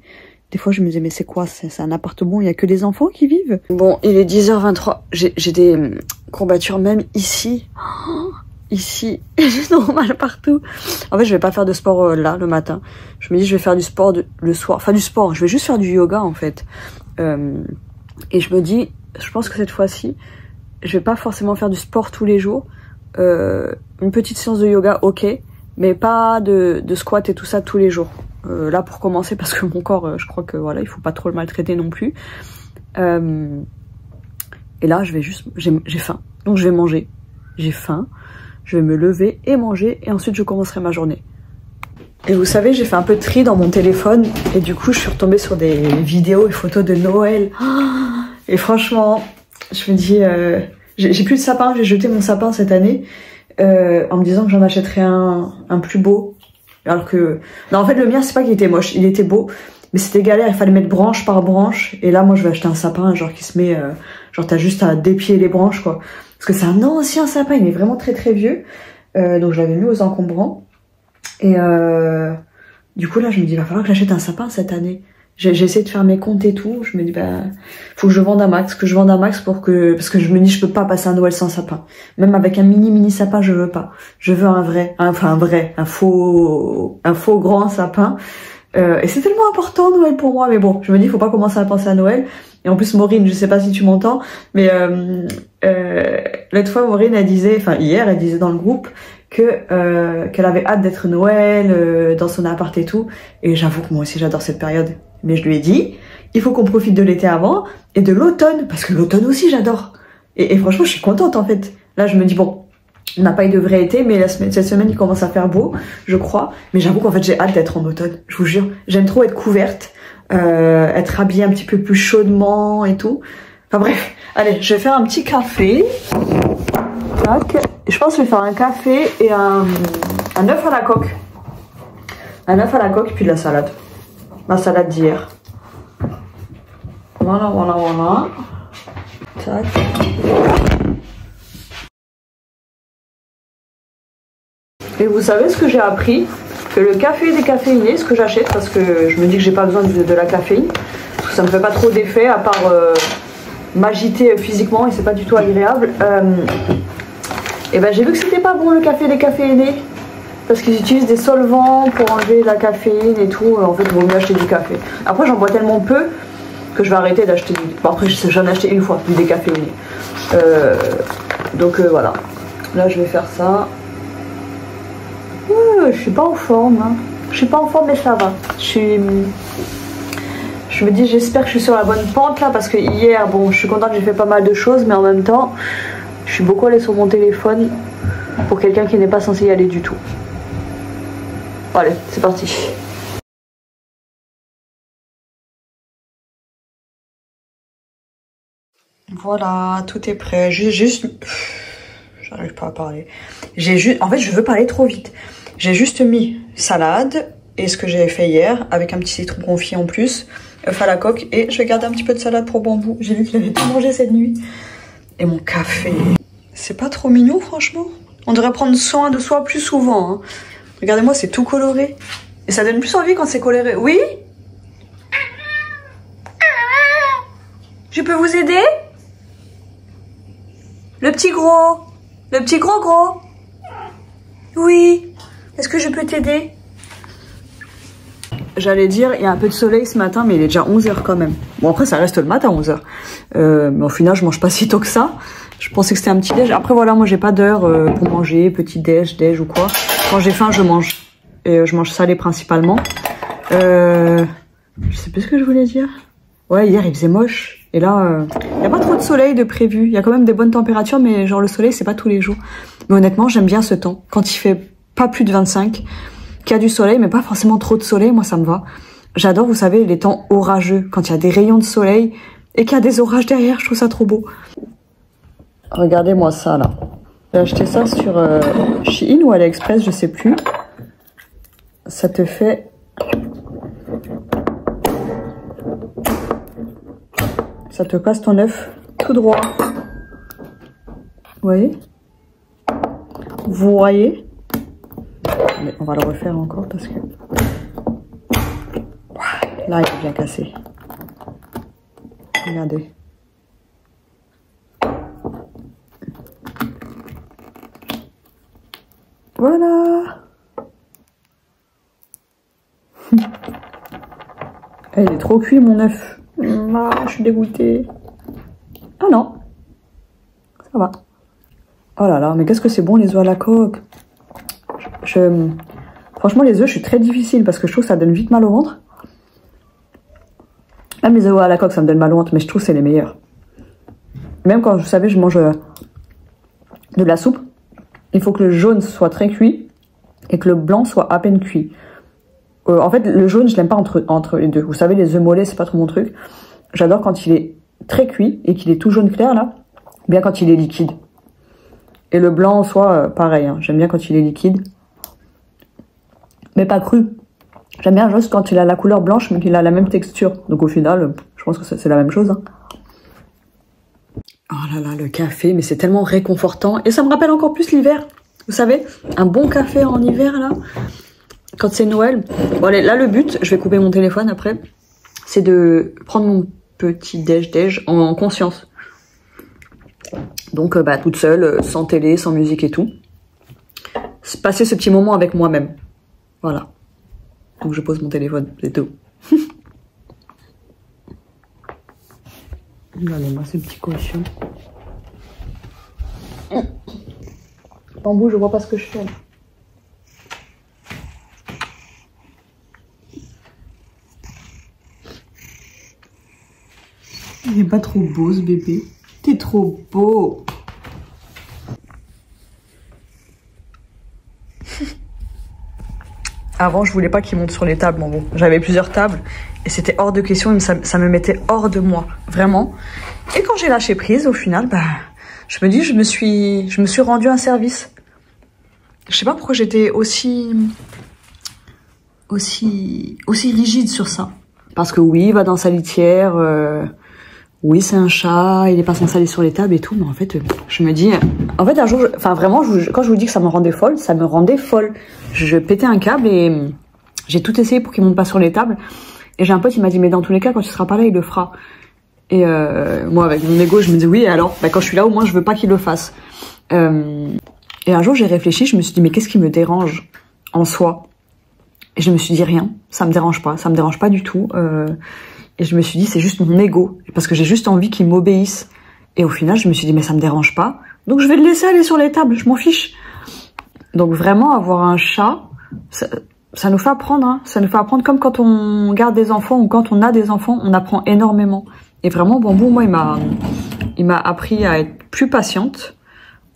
Des fois, je me disais, mais c'est quoi? C'est un appartement, il y a que des enfants qui vivent? Bon, il est 10h23. J'ai des hum, courbatures même ici. Oh, (gasps) ici, (laughs) j'ai normal partout. En fait, je vais pas faire de sport euh, là, le matin. Je me dis, je vais faire du sport le soir. Enfin, du sport, je vais juste faire du yoga, en fait. Euh, et je me dis, je pense que cette fois-ci, je vais pas forcément faire du sport tous les jours. Euh, une petite séance de yoga, ok, mais pas de, de squat et tout ça tous les jours. Euh, là pour commencer (laughs) parce que mon corps, euh, je crois que voilà, il faut pas trop le maltraiter non plus. Euh, et là, je vais juste, j'ai faim, donc je vais manger. J'ai faim, je vais me lever et manger, et ensuite je commencerai ma journée. Et vous savez, j'ai fait un peu de tri dans mon téléphone, et du coup, je suis retombée sur des vidéos et photos de Noël. (gasps) Et franchement, je me dis, j'ai plus de sapin, j'ai jeté mon sapin cette année, euh, en me disant que j'en achèterais un, un plus beau. Alors que, non, en fait, le mien, c'est pas qu'il était moche, il était beau, mais c'était galère, il fallait mettre branche par branche. Et là, moi, je vais acheter un sapin, genre qui se met, euh, genre t'as juste à dépier les branches, quoi. Parce que c'est un ancien sapin, il est vraiment très très vieux. Euh, donc je l'avais mis aux encombrants. Et euh, du coup, là, je me dis, il va falloir que j'achète un sapin cette année. J'ai essayé de faire mes comptes et tout. Je me dis, bah, faut que je vende un max, que je vende un max pour que, parce que je me dis, je peux pas passer un Noël sans sapin. Même avec un mini mini sapin, je veux pas. Je veux un vrai, enfin un vrai, un faux, un faux grand sapin. Euh, et c'est tellement important Noël pour moi, mais bon, je me dis, faut pas commencer à penser à Noël. Et en plus, Maureen, je sais pas si tu m'entends, mais euh, euh, l'autre fois, Maureen, elle disait, enfin hier, elle disait dans le groupe que euh, qu'elle avait hâte d'être Noël euh, dans son appart et tout. Et j'avoue que moi aussi, j'adore cette période. Mais je lui ai dit, il faut qu'on profite de l'été avant et de l'automne, parce que l'automne aussi, j'adore. Et, et, franchement, je suis contente en fait. Là, je me dis, bon, on n'a pas eu de vrai été, mais cette semaine, il commence à faire beau, je crois. Mais j'avoue qu'en fait, j'ai hâte d'être en automne, je vous jure. J'aime trop être couverte, euh, être habillée un petit peu plus chaudement et tout. Enfin bref, allez, je vais faire un petit café. Tac. Je pense que je vais faire un café et un, un œuf à la coque. Un œuf à la coque, puis de la salade ma salade d'hier. Voilà, voilà, voilà. Tac. Et vous savez ce que j'ai appris? Que le café décaféiné, ce que j'achète, parce que je me dis que j'ai pas besoin de, la caféine, parce que ça me fait pas trop d'effet, à part euh, m'agiter physiquement, et c'est pas du tout agréable. Euh, et ben j'ai vu que c'était pas bon le café décaféiné parce qu'ils utilisent des solvants pour enlever la caféine et tout. En fait, il vaut mieux acheter du café. Après, j'en bois tellement peu que je vais arrêter d'acheter du. Bon, après, j'en ai acheté une fois, du décaféiné. Euh, donc euh, voilà. Là, je vais faire ça. Euh, je suis pas en forme. Hein. Je suis pas en forme, mais ça va. Je. Je me dis, j'espère que je suis sur la bonne pente là, parce que hier, bon, je suis contente, j'ai fait pas mal de choses, mais en même temps, je suis beaucoup allée sur mon téléphone pour quelqu'un qui n'est pas censé y aller du tout. Allez, c'est parti. Voilà, tout est prêt. J'ai juste... J'arrive pas à parler. J'ai juste... En fait, je veux parler trop vite. J'ai juste mis salade et ce que j'ai fait hier avec un petit citron confit en plus, œuf la coque et je vais garder un petit peu de salade pour bambou. J'ai vu qu'il avait tout mangé cette nuit. Et mon café. C'est pas trop mignon, franchement? On devrait prendre soin de soi plus souvent. Hein. Regardez-moi, c'est tout coloré. Et ça donne plus envie quand c'est coloré. Oui Je peux vous aider? Le petit gros Le petit gros gros Oui Est-ce que je peux t'aider? J'allais dire, il y a un peu de soleil ce matin, mais il est déjà 11h quand même. Bon, après, ça reste le matin, 11h. Euh, mais au final, je mange pas (laughs) si tôt que ça. Je pensais que c'était un petit déj. Après, voilà, moi, j'ai pas d'heure euh, pour manger, petit déj, déj ou quoi. Quand j'ai faim, je mange. Et euh, je mange salé principalement. Euh, je sais plus ce que je voulais dire. Ouais, hier, il faisait moche. Et là, il y a pas trop de soleil de prévu. Il y a quand même des bonnes températures, mais genre le soleil, c'est pas tous les jours. Mais honnêtement, j'aime bien ce temps. Quand il fait pas plus de 25 qu'il y a du soleil, mais pas forcément trop de soleil, moi ça me va. J'adore, vous savez, les temps orageux, quand il y a des rayons de soleil et qu'il y a des orages derrière, je trouve ça trop beau. Regardez-moi ça là. J'ai acheté ça sur euh, Shein ou AliExpress, je sais plus. Ça te fait... Ça te passe ton œuf tout droit. Vous voyez? Vous voyez? On va le refaire encore parce que... Là, il est bien cassé. Regardez. Voilà. (laughs) Il est trop cuit mon œuf. Ah, je suis dégoûtée. Ah non. Ça va. Oh là là, mais qu'est-ce que c'est bon les œufs à la coque. Franchement, les œufs, je suis très difficile parce que je trouve que ça donne vite mal au ventre. Même les œufs à la coque, ça me donne mal au ventre, mais je trouve que c'est les meilleurs. Même quand, vous savez, je mange euh, de la soupe, il faut que le jaune soit très cuit et que le blanc soit à peine cuit. Euh, en fait, le jaune, je l'aime pas entre, les deux. Vous savez, les œufs mollets, c'est pas trop mon truc. J'adore quand il est très cuit et qu'il est tout jaune clair, là. Bien quand il est liquide. Et le blanc, soit euh, pareil. Hein. J'aime bien quand il est liquide mais pas cru. J'aime bien juste quand il a la couleur blanche, mais qu'il a la même texture. Donc au final, je pense que c'est la même chose. Hein. Oh là là, le café, mais c'est tellement réconfortant. Et ça me rappelle encore plus l'hiver. Vous savez, un bon café en hiver, là, quand c'est Noël. Bon allez, là le but, je vais couper mon téléphone après, c'est de prendre mon petit déj-déj en conscience. Donc, euh, bah, toute seule, euh, sans télé, sans musique et tout. Passer ce petit moment avec moi-même. Voilà. Donc je pose mon téléphone, c'est tout. (laughs) Regardez-moi ce petit cochon. Bambou, je vois pas ce que je fais. Il est pas trop beau ce bébé. T'es trop beau. Avant, je voulais pas qu'il monte sur les tables. bon, j'avais plusieurs tables et c'était hors de question. Ça, ça, me mettait hors de moi, vraiment. Et quand j'ai lâché prise, au final, bah, je me dis, je me suis, je me suis rendu un service. Je sais pas pourquoi j'étais aussi, aussi, aussi rigide sur ça. Parce que oui, il va dans sa litière. Euh, oui, c'est un chat, il est pas censé aller sur les tables et tout, mais en fait, je me dis, en fait, un jour, enfin vraiment, quand je vous dis que ça me rendait folle, ça me rendait folle. Je, pétais un câble et j'ai tout essayé pour qu'il monte pas sur les tables. Et j'ai un pote, il m'a dit, mais dans tous les cas, quand tu seras pas là, il le fera. Et euh, moi, avec mon ego, je me dis oui. alors, bah, quand je suis là, au moins, je veux pas qu'il le fasse. Euh, et un jour, j'ai réfléchi, je me suis dit, mais qu'est-ce qui me dérange en soi? Et je me suis dit rien, ça me dérange pas, ça me dérange pas du tout. Euh, et je me suis dit, c'est juste mon ego. Parce que j'ai juste envie qu'il m'obéisse. Et au final, je me suis dit, mais ça me dérange pas. Donc je vais le laisser aller sur les tables, je m'en fiche. Donc vraiment, avoir un chat, ça, ça nous fait apprendre. Hein. Ça nous fait apprendre comme quand on garde des enfants ou quand on a des enfants, on apprend énormément. Et vraiment, Bambou, moi, il m'a, il m'a appris à être plus patiente,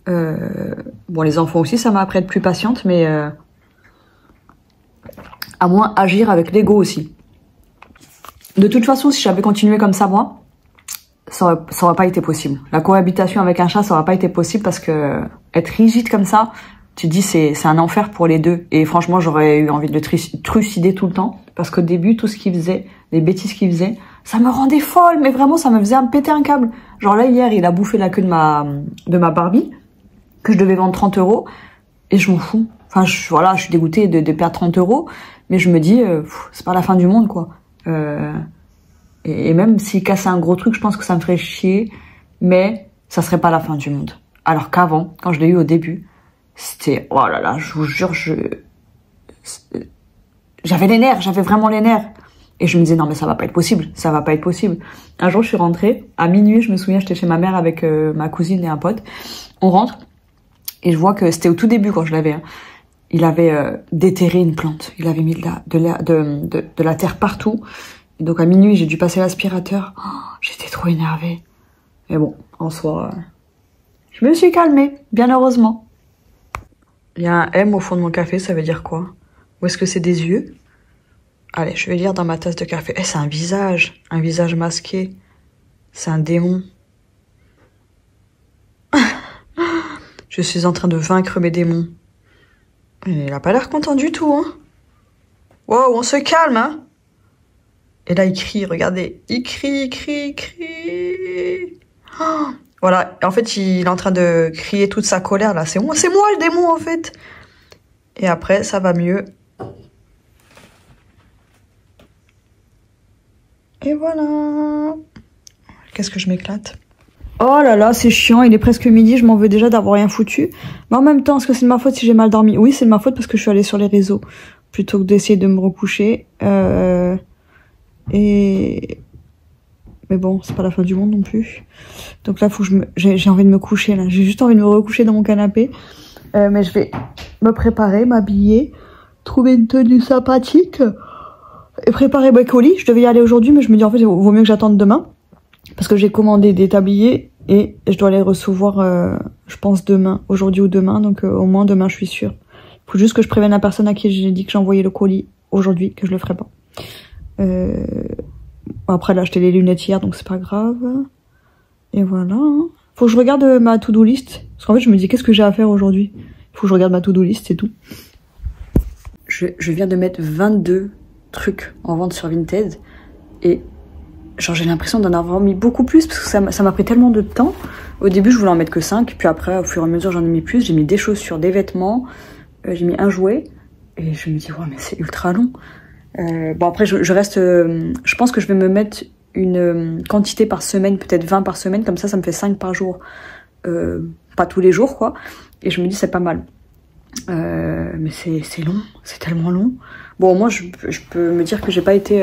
Euh, bon, les enfants aussi, ça m'a appris à être plus patiente, mais euh, à moins agir avec l'ego aussi. De toute façon, si j'avais continué comme ça, moi, ça aurait, ça aurait pas été possible. La cohabitation avec un chat, ça aurait pas été possible parce que être rigide comme ça, tu dis c'est un enfer pour les deux. Et franchement, j'aurais eu envie de le trucider tout le temps parce qu'au début, tout ce qu'il faisait, les bêtises qu'il faisait, ça me rendait folle. Mais vraiment, ça me faisait péter un câble. Genre là hier, il a bouffé la queue de ma de ma Barbie que je devais vendre 30 euros et je m'en fous. Enfin, voilà, je suis dégoûtée de, de perdre 30 euros, mais je me dis, euh, c'est pas la fin du monde, quoi. Euh, et, même s'il cassait un gros truc, je pense que ça me ferait chier, mais ça serait pas la fin du monde. Alors qu'avant, quand je l'ai eu au début, c'était, oh là là, je vous jure, je, j'avais les nerfs, j'avais vraiment les nerfs. Et je me disais, non, mais ça va pas être possible, ça va pas être possible. Un jour, je suis rentrée, à minuit, je me souviens, j'étais chez ma mère avec euh, ma cousine et un pote. On rentre, et je vois que c'était au tout début quand je l'avais. Hein. Il avait euh, déterré une plante, il avait mis de la, de la, de, de, la terre partout. Et donc à minuit, j'ai dû passer l'aspirateur. Oh, j'étais trop énervée. Mais bon, en soi, euh, je me suis calmée, bien heureusement. Il y a un M au fond de mon café, ça veut dire quoi? Ou est-ce que c'est des yeux? Allez, je vais lire dans ma tasse de café. Eh, c'est un visage, un visage masqué. C'est un démon. (laughs) je suis en train de vaincre mes démons. Il a pas l'air content du tout, hein. Wow, on se calme, hein. Et là, il crie, regardez. Il crie, il crie, il crie. Oh voilà, en fait, il est en train de crier toute sa colère, là. C'est moi, c'est moi le démon, en fait. Et après, ça va mieux. Et voilà. Qu'est-ce que je m'éclate? Oh là là, c'est chiant, il est presque midi, je m'en veux déjà d'avoir rien foutu. Mais en même temps, est-ce que c'est de ma faute si j'ai mal dormi? Oui, c'est de ma faute parce que je suis allée sur les réseaux plutôt que d'essayer de me recoucher. Euh... Et... Mais bon, c'est pas la fin du monde non plus. Donc là, faut que je me... j'ai envie de me coucher là. J'ai juste envie de me recoucher dans mon canapé. Euh, mais je vais me préparer, m'habiller, trouver une tenue sympathique et préparer mes colis. Je devais y aller aujourd'hui, mais je me dis en fait, il vaut mieux que j'attende demain parce que j'ai commandé des tabliers et je dois les recevoir, euh, je pense demain, aujourd'hui ou demain, donc euh, au moins demain, je suis sûre. Il faut juste que je prévienne la personne à qui j'ai dit que j'envoyais le colis aujourd'hui, que je le ferai pas. Euh... Après, elle a acheté les lunettes hier, donc c'est pas grave. Et voilà. Hein. Faut que je regarde ma to-do list. Parce qu'en fait, je me dis, qu'est-ce que j'ai à faire aujourd'hui? Il faut que je regarde ma to-do list, c'est tout. Je, je viens de mettre 22 trucs en vente sur Vinted. Et genre j'ai l'impression d'en avoir mis beaucoup plus parce que ça m'a pris tellement de temps. Au début, je voulais en mettre que 5, puis après, au fur et à mesure, j'en ai mis plus. J'ai mis des chaussures, des vêtements, euh, j'ai mis un jouet, et je me dis, ouais, mais c'est ultra long. Euh, bon, après, je, reste. Euh, je pense que je vais me mettre une quantité par semaine, peut-être 20 par semaine, comme ça, ça me fait 5 par jour. pas tous les jours, quoi. Et je me dis, c'est pas mal. mais c'est long, c'est tellement long. Bon, moi, je, je, peux me dire que j'ai pas été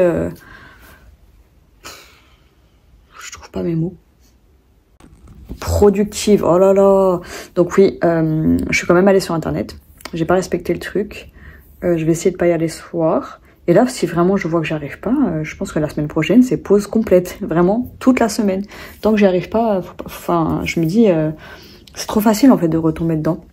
mes mots. Productive, oh là là. Donc oui, euh, je suis quand même allée sur internet. J'ai pas respecté le truc. Euh, je vais essayer de pas y aller ce soir. Et là, si vraiment je vois que j'arrive pas, euh, je pense que la semaine prochaine, c'est pause complète. (laughs) Vraiment, toute la semaine. Tant que j'y arrive pas, enfin, je me dis, c'est trop facile en fait de retomber dedans.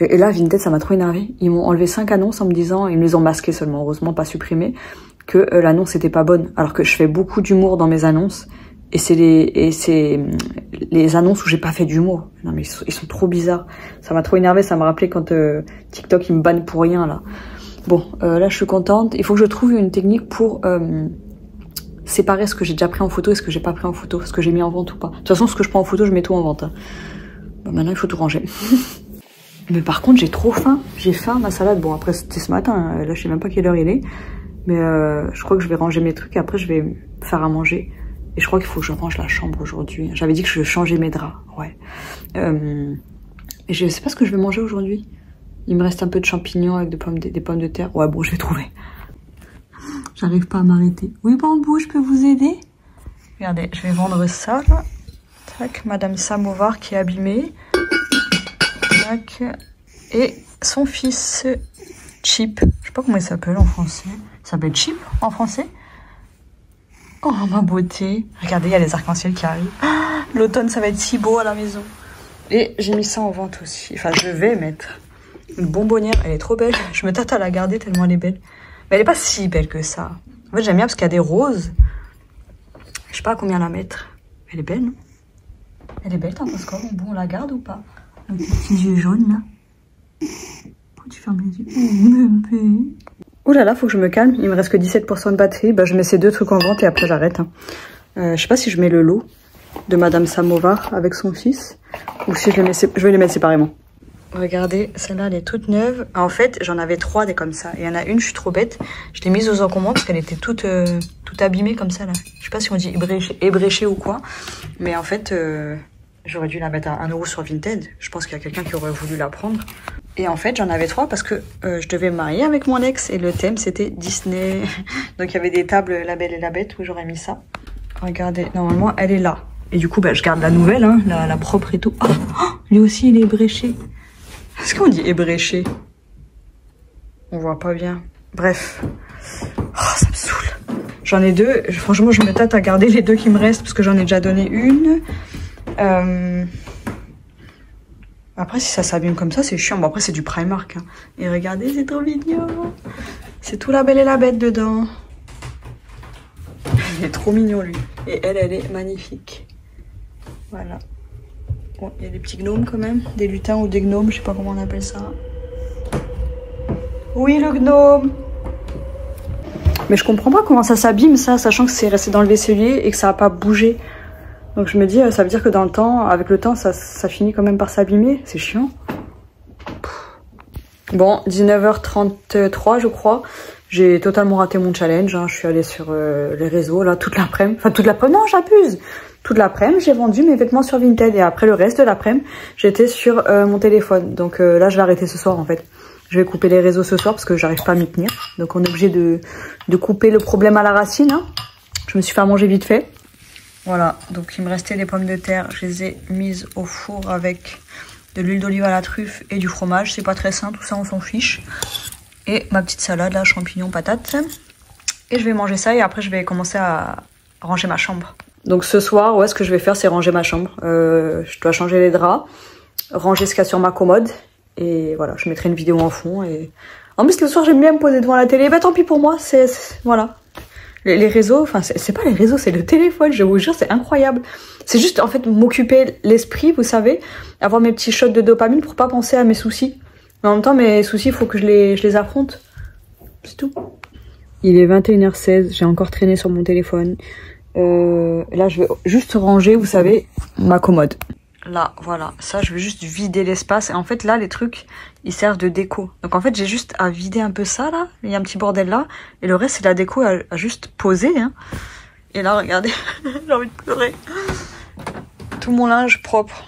Et, là, Vinted, ça m'a trop énervé. Ils m'ont enlevé cinq annonces en me disant, ils me les ont masquées seulement, heureusement pas supprimées, que euh, l'annonce était pas bonne. Alors que je fais beaucoup d'humour dans mes annonces. Et c'est les, annonces où j'ai pas fait d'humour. Non mais ils sont, trop bizarres. Ça m'a trop énervé. Ça m'a rappelé quand euh, TikTok il me banne pour rien là. Bon, euh, là je suis contente. Il faut que je trouve une technique pour séparer ce que j'ai déjà pris en photo et ce que j'ai pas pris en photo, ce que j'ai mis en vente ou pas. De toute façon, ce que je prends en photo, je mets tout en vente. Hein. maintenant, il faut tout ranger. (laughs) mais par contre, j'ai trop faim. J'ai faim. Ma salade, bon après c'était ce matin. Hein. Là, je sais même pas quelle heure il est. Mais euh, je crois que je vais ranger mes trucs et après je vais faire à manger. Et je crois qu'il faut que je range la chambre aujourd'hui. J'avais dit que je changeais mes draps, ouais. Euh, et je sais pas ce que je vais manger aujourd'hui. Il me reste un peu de champignons avec des pommes de, terre. Ouais, bon, je vais trouver. J'arrive pas à m'arrêter. Oui, bambou, je peux vous aider? Regardez, je vais vendre ça, là. Tac, Madame Samovar qui est abîmée. Tac. Et son fils Chip. Je sais pas comment il s'appelle en français. Ça s'appelle Chip en français. Oh ma beauté. Regardez, il y a les arcs-en-ciel qui arrivent. L'automne, ça va être si beau à la maison. Et j'ai mis ça en vente aussi. Enfin, je vais mettre une bonbonnière. Elle est trop belle. Je me tâte à la garder tellement elle est belle. Mais elle est pas si belle que ça. En fait, j'aime bien parce qu'il y a des roses. Je sais pas combien la mettre. Elle est belle, non? Elle est belle, t'en penses quoi? Bon, on la garde ou pas? Avec les petits yeux jaunes, là. Pourquoi tu fermes les yeux? Oh là là, faut que je me calme. Il me reste que 17% de batterie. Bah, je mets ces deux trucs en vente et après j'arrête. Hein. Euh, je sais pas si je mets le lot de Madame Samovar avec son fils ou si je, mets, vais les mettre séparément. Regardez, celle-là, elle est toute neuve. En fait, j'en avais trois des comme ça. Il y en a une, je suis trop bête. Je l'ai mise aux encombrants parce qu'elle était toute, euh, toute abîmée comme ça, là. Je sais pas si on dit ébréchée, ou quoi. Mais en fait, euh, j'aurais dû la mettre à 1 euro sur Vinted. Je pense qu'il y a quelqu'un qui aurait voulu la prendre. Et en fait, j'en avais trois parce que euh, je devais me marier avec mon ex et le thème, c'était Disney. (laughs) Donc, il y avait des tables La Belle et la Bête où j'aurais mis ça. Regardez, normalement, elle est là. Et du coup, bah, je garde la nouvelle, hein, la, la propre et tout. Oh, oh, lui aussi, il est ébréché. Est-ce qu'on dit ébréché? On voit pas bien. Bref. Oh, ça me saoule. J'en ai deux. Franchement, je me tâte à garder les deux qui me restent parce que j'en ai déjà donné une. Euh... Après, si ça s'abîme comme ça, c'est chiant. Bon, après, c'est du Primark. Hein. Et regardez, c'est trop mignon. C'est tout la belle et la bête dedans. Il est trop mignon, lui. Et elle, elle est magnifique. Voilà. Bon, il y a des petits gnomes quand même. Des lutins ou des gnomes, je sais pas comment on appelle ça. Oui, le gnome Mais je comprends pas comment ça s'abîme, ça, sachant que c'est resté dans le vaisselier et que ça a pas bougé. Donc je me dis, ça veut dire que dans le temps, avec le temps, ça, ça finit quand même par s'abîmer. C'est chiant. Bon, 19h33, je crois. J'ai totalement raté mon challenge. Hein. Je suis allée sur euh, les réseaux, là, toute l'après-midi. Enfin, toute l'après-midi. Non, j'abuse toute l'après-midi, j'ai vendu mes vêtements sur Vinted et après le reste de l'après-midi, j'étais sur euh, mon téléphone. Donc euh, là, je vais arrêter ce soir en fait. Je vais couper les réseaux ce soir parce que j'arrive pas à m'y tenir. Donc on est obligé de, de couper le problème à la racine. Hein. Je me suis fait à manger vite fait. Voilà, donc il me restait des pommes de terre. Je les ai mises au four avec de l'huile d'olive à la truffe et du fromage. C'est pas très sain, tout ça on s'en fiche. Et ma petite salade là, champignons, patates. Et je vais manger ça et après je vais commencer à ranger ma chambre. Donc ce soir, ouais, ce que je vais faire, c'est ranger ma chambre. Euh, je dois changer les draps, ranger ce qu'il y a sur ma commode. Et voilà, je mettrai une vidéo en fond. Et En plus, le soir, j'aime bien me poser devant la télé. Bah tant pis pour moi, c'est... Voilà. Les, réseaux, enfin, c'est pas les réseaux, c'est le téléphone, je vous jure, c'est incroyable. C'est juste, en fait, m'occuper l'esprit, vous savez, avoir mes petits shots de dopamine pour pas penser à mes soucis. Mais en même temps, mes soucis, il faut que je les, affronte. C'est tout. Il est 21h16, j'ai encore traîné sur mon téléphone. Euh, là, je vais juste ranger, vous savez, ma commode. Là, voilà. Ça, je vais juste vider l'espace. Et en fait, là, les trucs, ils servent de déco. Donc, en fait, j'ai juste à vider un peu ça, là. Il y a un petit bordel là. Et le reste, c'est la déco à, juste poser. Hein. Et là, regardez, (laughs) j'ai envie de pleurer. Tout mon linge propre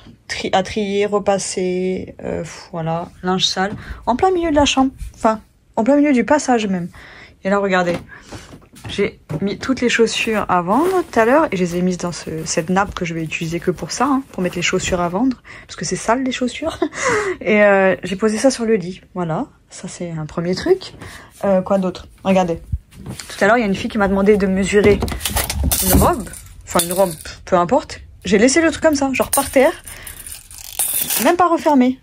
à trier, repasser. Euh, voilà, linge sale. En plein milieu de la chambre. Enfin, en plein milieu du passage même. Et là, regardez. J'ai mis toutes les chaussures à vendre tout à l'heure et je les ai mises dans cette nappe que je vais utiliser que pour ça, hein, pour mettre les chaussures à vendre, parce que c'est sale les chaussures. (laughs) et euh, j'ai posé ça sur le lit. Voilà, ça c'est un premier truc. Euh, quoi d'autre? Regardez. Tout à l'heure, il y a une fille qui m'a demandé de mesurer une robe. Enfin, une robe, peu importe. J'ai laissé le truc comme ça, genre par terre. Même pas refermé.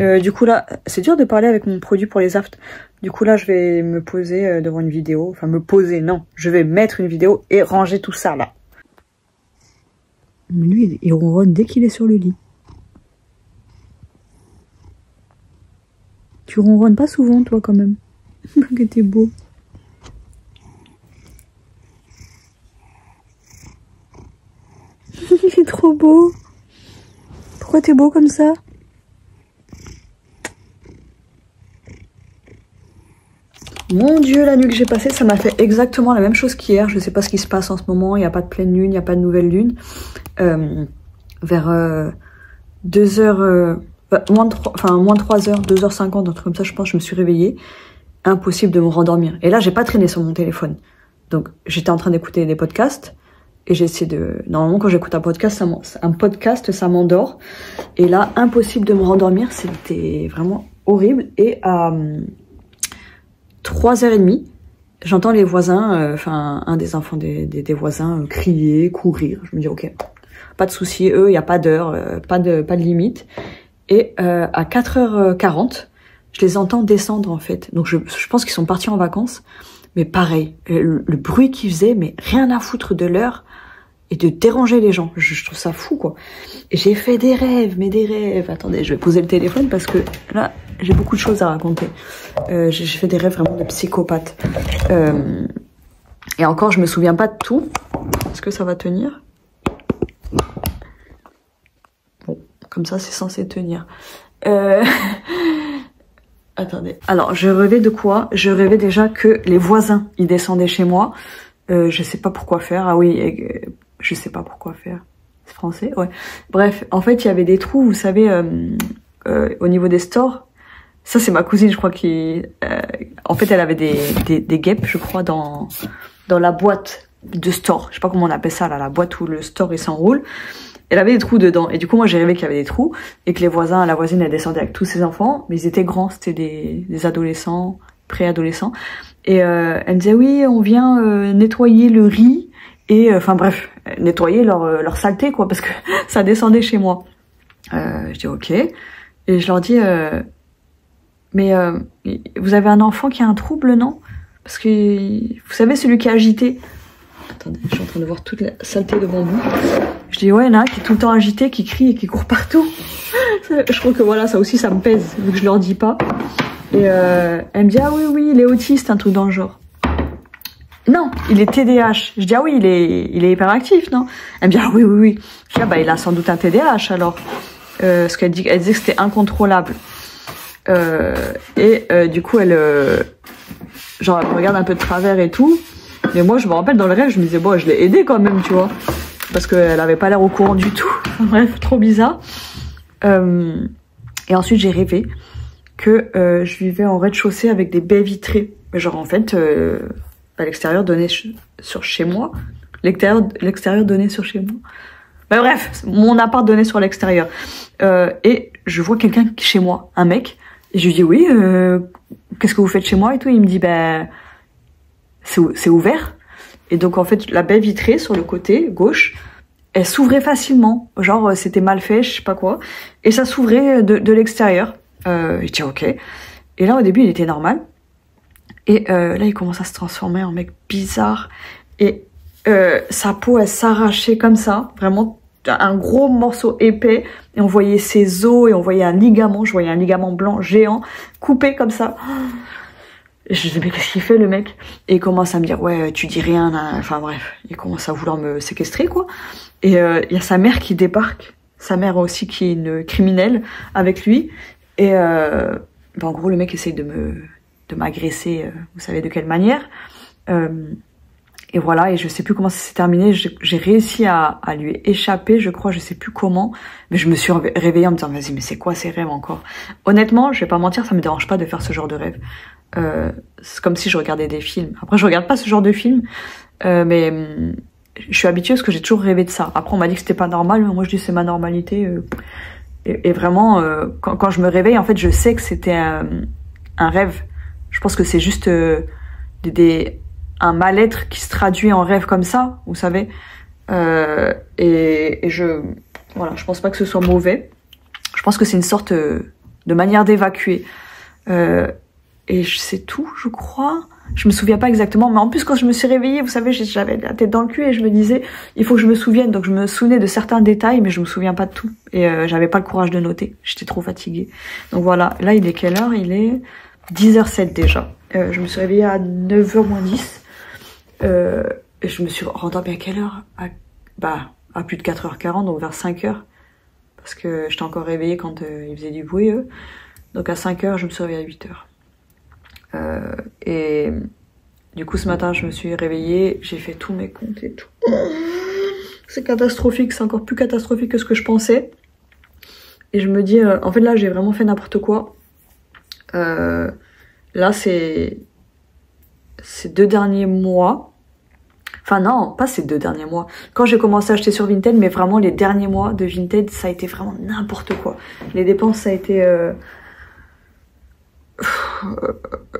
Euh, du coup là, c'est dur de parler avec mon produit pour les aftes. Du coup là, je vais me poser euh, devant une vidéo. Enfin, me poser, non. Je vais mettre une vidéo et ranger tout ça là. Mais lui, il ronronne dès qu'il est sur le lit. Tu ronronnes pas souvent, toi, quand même. (laughs) que t'es beau. (laughs) il est trop beau. Pourquoi t'es beau comme ça? Mon dieu, la nuit que j'ai passée, ça m'a fait exactement la même chose qu'hier. Je sais pas ce qui se passe en ce moment. Il n'y a pas de pleine lune, il n'y a pas de nouvelle lune. Euh, vers 2h, euh, euh, bah, moins, de 3, enfin, moins de 3h, 2h50, un truc comme ça, je pense, je me suis réveillée. Impossible de me rendormir. Et là, j'ai pas traîné sur mon téléphone. Donc, j'étais en train d'écouter des podcasts. Et j'ai essayé de... Normalement, quand j'écoute un podcast, ça podcast, ça m'endort. Et là, impossible de me rendormir. C'était vraiment horrible. Et à 3h30, j'entends les voisins, euh, enfin un des enfants des, des, voisins euh, crier, courir. Je me dis ok, pas de souci. Eux, il y a pas d'heure, euh, pas de pas de limite. Et euh, à 4h40, je les entends descendre en fait. Donc je, je pense qu'ils sont partis en vacances. Mais pareil, le, le bruit qu'ils faisaient, mais rien à foutre de l'heure et de déranger les gens. Je, trouve ça fou quoi. J'ai fait des rêves, mais des rêves. Attendez, je vais poser le téléphone parce que là, j'ai beaucoup de choses à raconter. Euh, j'ai fait des rêves vraiment de psychopathe. Euh, et encore, je me souviens pas de tout. Est-ce que ça va tenir? Bon, comme ça, c'est censé tenir. Euh... (laughs) Attendez. Alors, je rêvais de quoi? Je rêvais déjà que les voisins, ils descendaient chez moi. Euh, je sais pas pourquoi faire. Ah oui, je sais pas pourquoi faire. C'est français Ouais. Bref, en fait, il y avait des trous, vous savez, euh, euh, au niveau des stores. Ça, c'est ma cousine, je crois, qui... euh, en fait, elle avait des, des, guêpes, je crois, dans, dans la boîte de store. Je sais pas comment on appelle ça, là, la boîte où le store, il s'enroule. Elle avait des trous dedans. Et du coup, moi, j'ai rêvé qu'il y avait des trous et que les voisins, la voisine, elle descendait avec tous ses enfants, mais ils étaient grands, c'était des, des adolescents, préadolescents. Et euh, elle me disait, oui, on vient euh, nettoyer le riz et, euh, enfin bref, nettoyer leur, euh, leur saleté, quoi, parce que (laughs) ça descendait chez moi. Euh, je dis, ok. Et je leur dis, mais vous avez un enfant qui a un trouble, non? Parce que, vous savez, celui qui est agité. Attendez, je suis en train de voir toute la saleté devant vous. Je dis, ouais, il y en a un qui est tout le temps agité, qui crie et qui court partout. (laughs) je crois que voilà, ça aussi, ça me pèse, vu que je leur dis pas. Et euh, elle me dit, ah oui, oui, il est autiste, un truc dans le genre. Non, il est TDAH. Je dis, ah oui, il est, il est hyperactif, non? Elle me dit, ah oui, oui, oui. Je dis, ah bah, il a sans doute un TDAH, alors. Euh, parce qu'elle dit, elle disait que c'était incontrôlable. Euh, et euh, du coup, elle, euh, genre, elle regarde un peu de travers et tout. Mais moi, je me rappelle dans le rêve, je me disais, bon, je l'ai aidée quand même, tu vois. Parce qu'elle avait pas l'air au courant du tout. (laughs) Bref, trop bizarre. Euh, et ensuite, j'ai rêvé que euh, je vivais en rez-de-chaussée avec des baies vitrées. Genre, en fait, à l'extérieur donnait ch- sur chez moi. L'extérieur, donnait sur chez moi. Bah, bref, mon appart donnait sur l'extérieur. Euh, et je vois quelqu'un chez moi, un mec. Et je lui dis, oui, euh, qu'est-ce que vous faites chez moi et tout. Il me dit, c'est ou- c'est ouvert. Et donc, en fait, la baie vitrée sur le côté gauche, elle s'ouvrait facilement. Genre, euh, c'était mal fait, je sais pas quoi. Et ça s'ouvrait de, de l'extérieur. Euh, je dis, ok. Et là, au début, il était normal. Et euh, là, il commence à se transformer en mec bizarre. Et euh, sa peau, elle s'arrachait comme ça. Vraiment, un gros morceau épais. Et on voyait ses os et on voyait un ligament. Je voyais un ligament blanc géant coupé comme ça. Je dis, mais qu'est-ce qu'il fait le mec? Et il commence à me dire, ouais, tu dis rien. là. Enfin bref, il commence à vouloir me séquestrer, quoi. Et euh, il y a sa mère qui débarque. Sa mère aussi qui est une criminelle avec lui. Et euh, ben, en gros, le mec essaye de me m'agresser, euh, vous savez de quelle manière. Euh, et voilà, et je sais plus comment ça s'est terminé. J'ai réussi à, lui échapper, je crois, je sais plus comment. Mais je me suis réve- réveillée en me disant, vas-y, mais c'est quoi ces rêves encore? Honnêtement, je vais pas mentir, ça me dérange pas de faire ce genre de rêve. Euh, c'est comme si je regardais des films. Après, je regarde pas ce genre de film, euh, mais hum, je suis habituée parce que j'ai toujours rêvé de ça. Après, on m'a dit que c'était pas normal, mais moi je dis c'est ma normalité. Et, vraiment, quand, je me réveille, en fait, je sais que c'était un rêve. Je pense que c'est juste euh, des, des- un mal-être qui se traduit en rêve comme ça, vous savez. Euh, et, et je, voilà, je pense pas que ce soit mauvais. Je pense que c'est une sorte euh, de manière d'évacuer. Euh, et sais tout, je crois. Je me souviens pas exactement, mais en plus quand je me suis réveillée, vous savez, j'avais la tête dans le cul et je me disais, il faut que je me souvienne. Donc je me souvenais de certains détails, mais je me souviens pas de tout. Et euh, j'avais pas le courage de noter. J'étais trop fatiguée. Donc voilà, là il est quelle heure? Il est 10h07 déjà. Euh, je me suis réveillée à 9h moins 10. Euh, je me suis rendormie à quelle heure? À, Bah, à plus de 4h40, donc vers 5h. Parce que j'étais encore réveillée quand euh, il faisait du bruit, eux. Donc à 5h, je me suis réveillée à 8h. Euh, et du coup, ce matin, je me suis réveillée, j'ai fait tous mes comptes et tout. C'est catastrophique, c'est encore plus catastrophique que ce que je pensais. Et je me dis, en fait, là, j'ai vraiment fait n'importe quoi. Euh, là, c'est ces deux derniers mois. Enfin non, pas ces deux derniers mois. Quand j'ai commencé à acheter sur Vinted, mais vraiment les derniers mois de Vinted, ça a été vraiment n'importe quoi. Les dépenses, ça a été euh,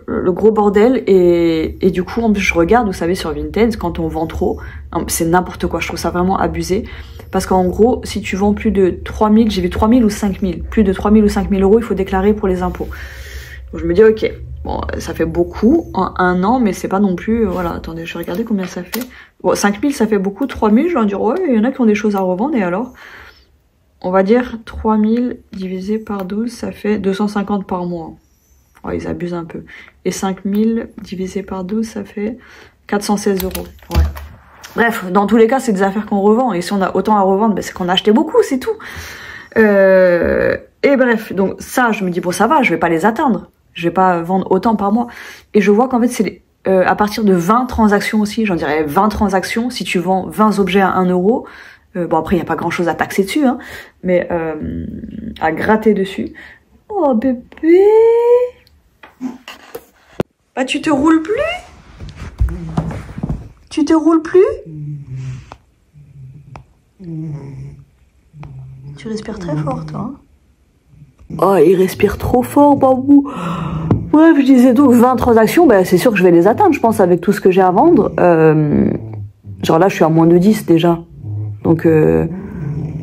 le gros bordel. Et, du coup, je regarde, vous savez, sur Vinted, quand on vend trop, c'est n'importe quoi. Je trouve ça vraiment abusé. Parce qu'en gros, si tu vends plus de 3000, j'ai vu 3000 ou 5000, plus de 3000 ou 5000 euros, il faut déclarer pour les impôts. Je me dis, ok, bon, ça fait beaucoup en un an, mais c'est pas non plus, euh, voilà, attendez, je vais regarder combien ça fait. Bon, 5000, ça fait beaucoup, 3000, je vais dire, ouais, il y en a qui ont des choses à revendre, et alors? On va dire 3000 divisé par 12, ça fait 250 par mois. Oh, ils abusent un peu. Et 5000 divisé par 12, ça fait 416 euros. Bref, dans tous les cas, c'est des affaires qu'on revend. Et si on a autant à revendre, ben, c'est qu'on a acheté beaucoup, c'est tout. Euh, et bref, donc ça, je me dis, bon, ça va, je vais pas les atteindre. Je vais pas vendre autant par mois. Et je vois qu'en fait, c'est euh, à partir de 20 transactions aussi, j'en dirais 20 transactions, si tu vends 20 objets à 1 euro, euh, bon après, il n'y a pas grand-chose à taxer dessus, hein, mais euh, à gratter dessus. Oh, bébé Bah, tu te roules plus? Tu te roules plus? Tu respires très fort, toi. Hein oh, il respire trop fort, Babou. Bref, je disais donc 20 transactions, ben, c'est sûr que je vais les atteindre, je pense, avec tout ce que j'ai à vendre. Euh, genre là, je suis à moins de 10 déjà. Donc, euh,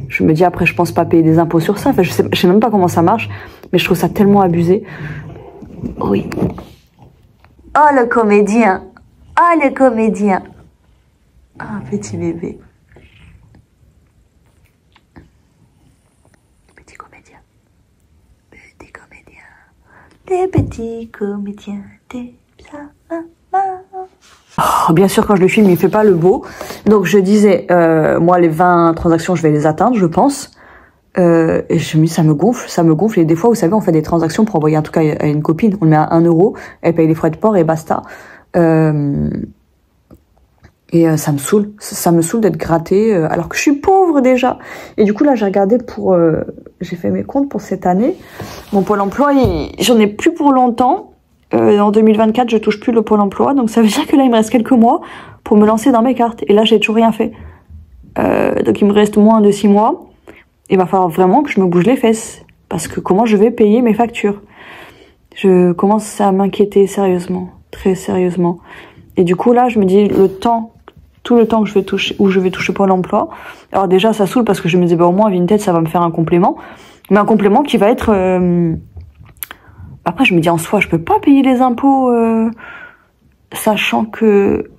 je me dis après, je pense pas payer des impôts sur ça. Enfin, je sais, sais même pas comment ça marche, mais je trouve ça tellement abusé. Oui. Oh, le comédien. Oh, le comédien. Ah, petit bébé. Petit comédien. Petit comédien. Des petits comédiens. Des bien Oh, sûr, quand je le filme, il fait pas le beau. Donc, je disais, euh, moi, les 20 transactions, je vais les atteindre, je pense. Euh, et je me dis, ça me gonfle, ça me gonfle. Et des fois, vous savez, on fait des transactions pour envoyer un truc à une copine. On le met à 1 euro, elle paye les frais de port et basta. Euh, et ça me saoule, ça me saoule d'être gratté alors que je suis pauvre déjà. Et du coup là j'ai regardé pour, j'ai fait mes comptes pour cette année. Mon pôle emploi, j'en ai plus pour longtemps. en 2024 je touche plus le pôle emploi, donc ça veut dire que là il me reste quelques mois pour me lancer dans mes cartes. Et là j'ai toujours rien fait. donc il me reste moins de six mois. Il va falloir vraiment que je me bouge les fesses parce que comment je vais payer mes factures? Je commence à m'inquiéter sérieusement, très sérieusement. Et du coup là je me dis le temps tout le temps que je vais toucher, où je vais toucher Pôle emploi. Alors déjà, ça saoule parce que je me dis, bah, au moins, Vinted, ça va me faire un complément. Mais un complément qui va être... Euh, après, je me dis, en soi, je peux pas payer les impôts, euh, sachant que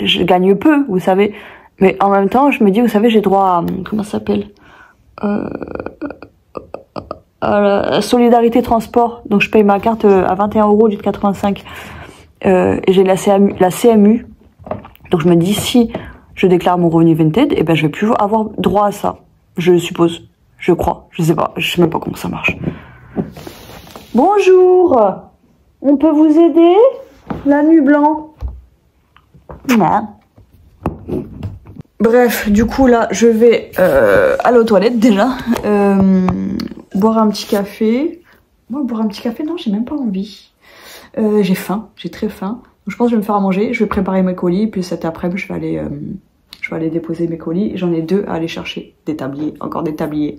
je gagne peu, vous savez. Mais en même temps, je me dis, vous savez, j'ai droit à... Comment ça s'appelle euh, la solidarité transport. Donc, je paye ma carte à 21 euros de 85. et j'ai la CMU donc je me dis, si je déclare mon revenu Vinted, eh ben je vais plus avoir droit à ça. Je suppose. Je crois. Je sais pas. Je sais même pas comment ça marche. Bonjour. On peut vous aider? La nuit blanc. Non. Bref, du coup là, je vais euh, à la toilette déjà, euh, boire un petit café. Moi, boire un petit café, non, j'ai même pas envie. Euh, j'ai faim, j'ai très faim je pense que je vais me faire à manger, je vais préparer mes colis, puis cet après-midi je vais aller euh, je vais aller déposer mes colis. J'en ai deux à aller chercher, des tabliers, encore des tabliers.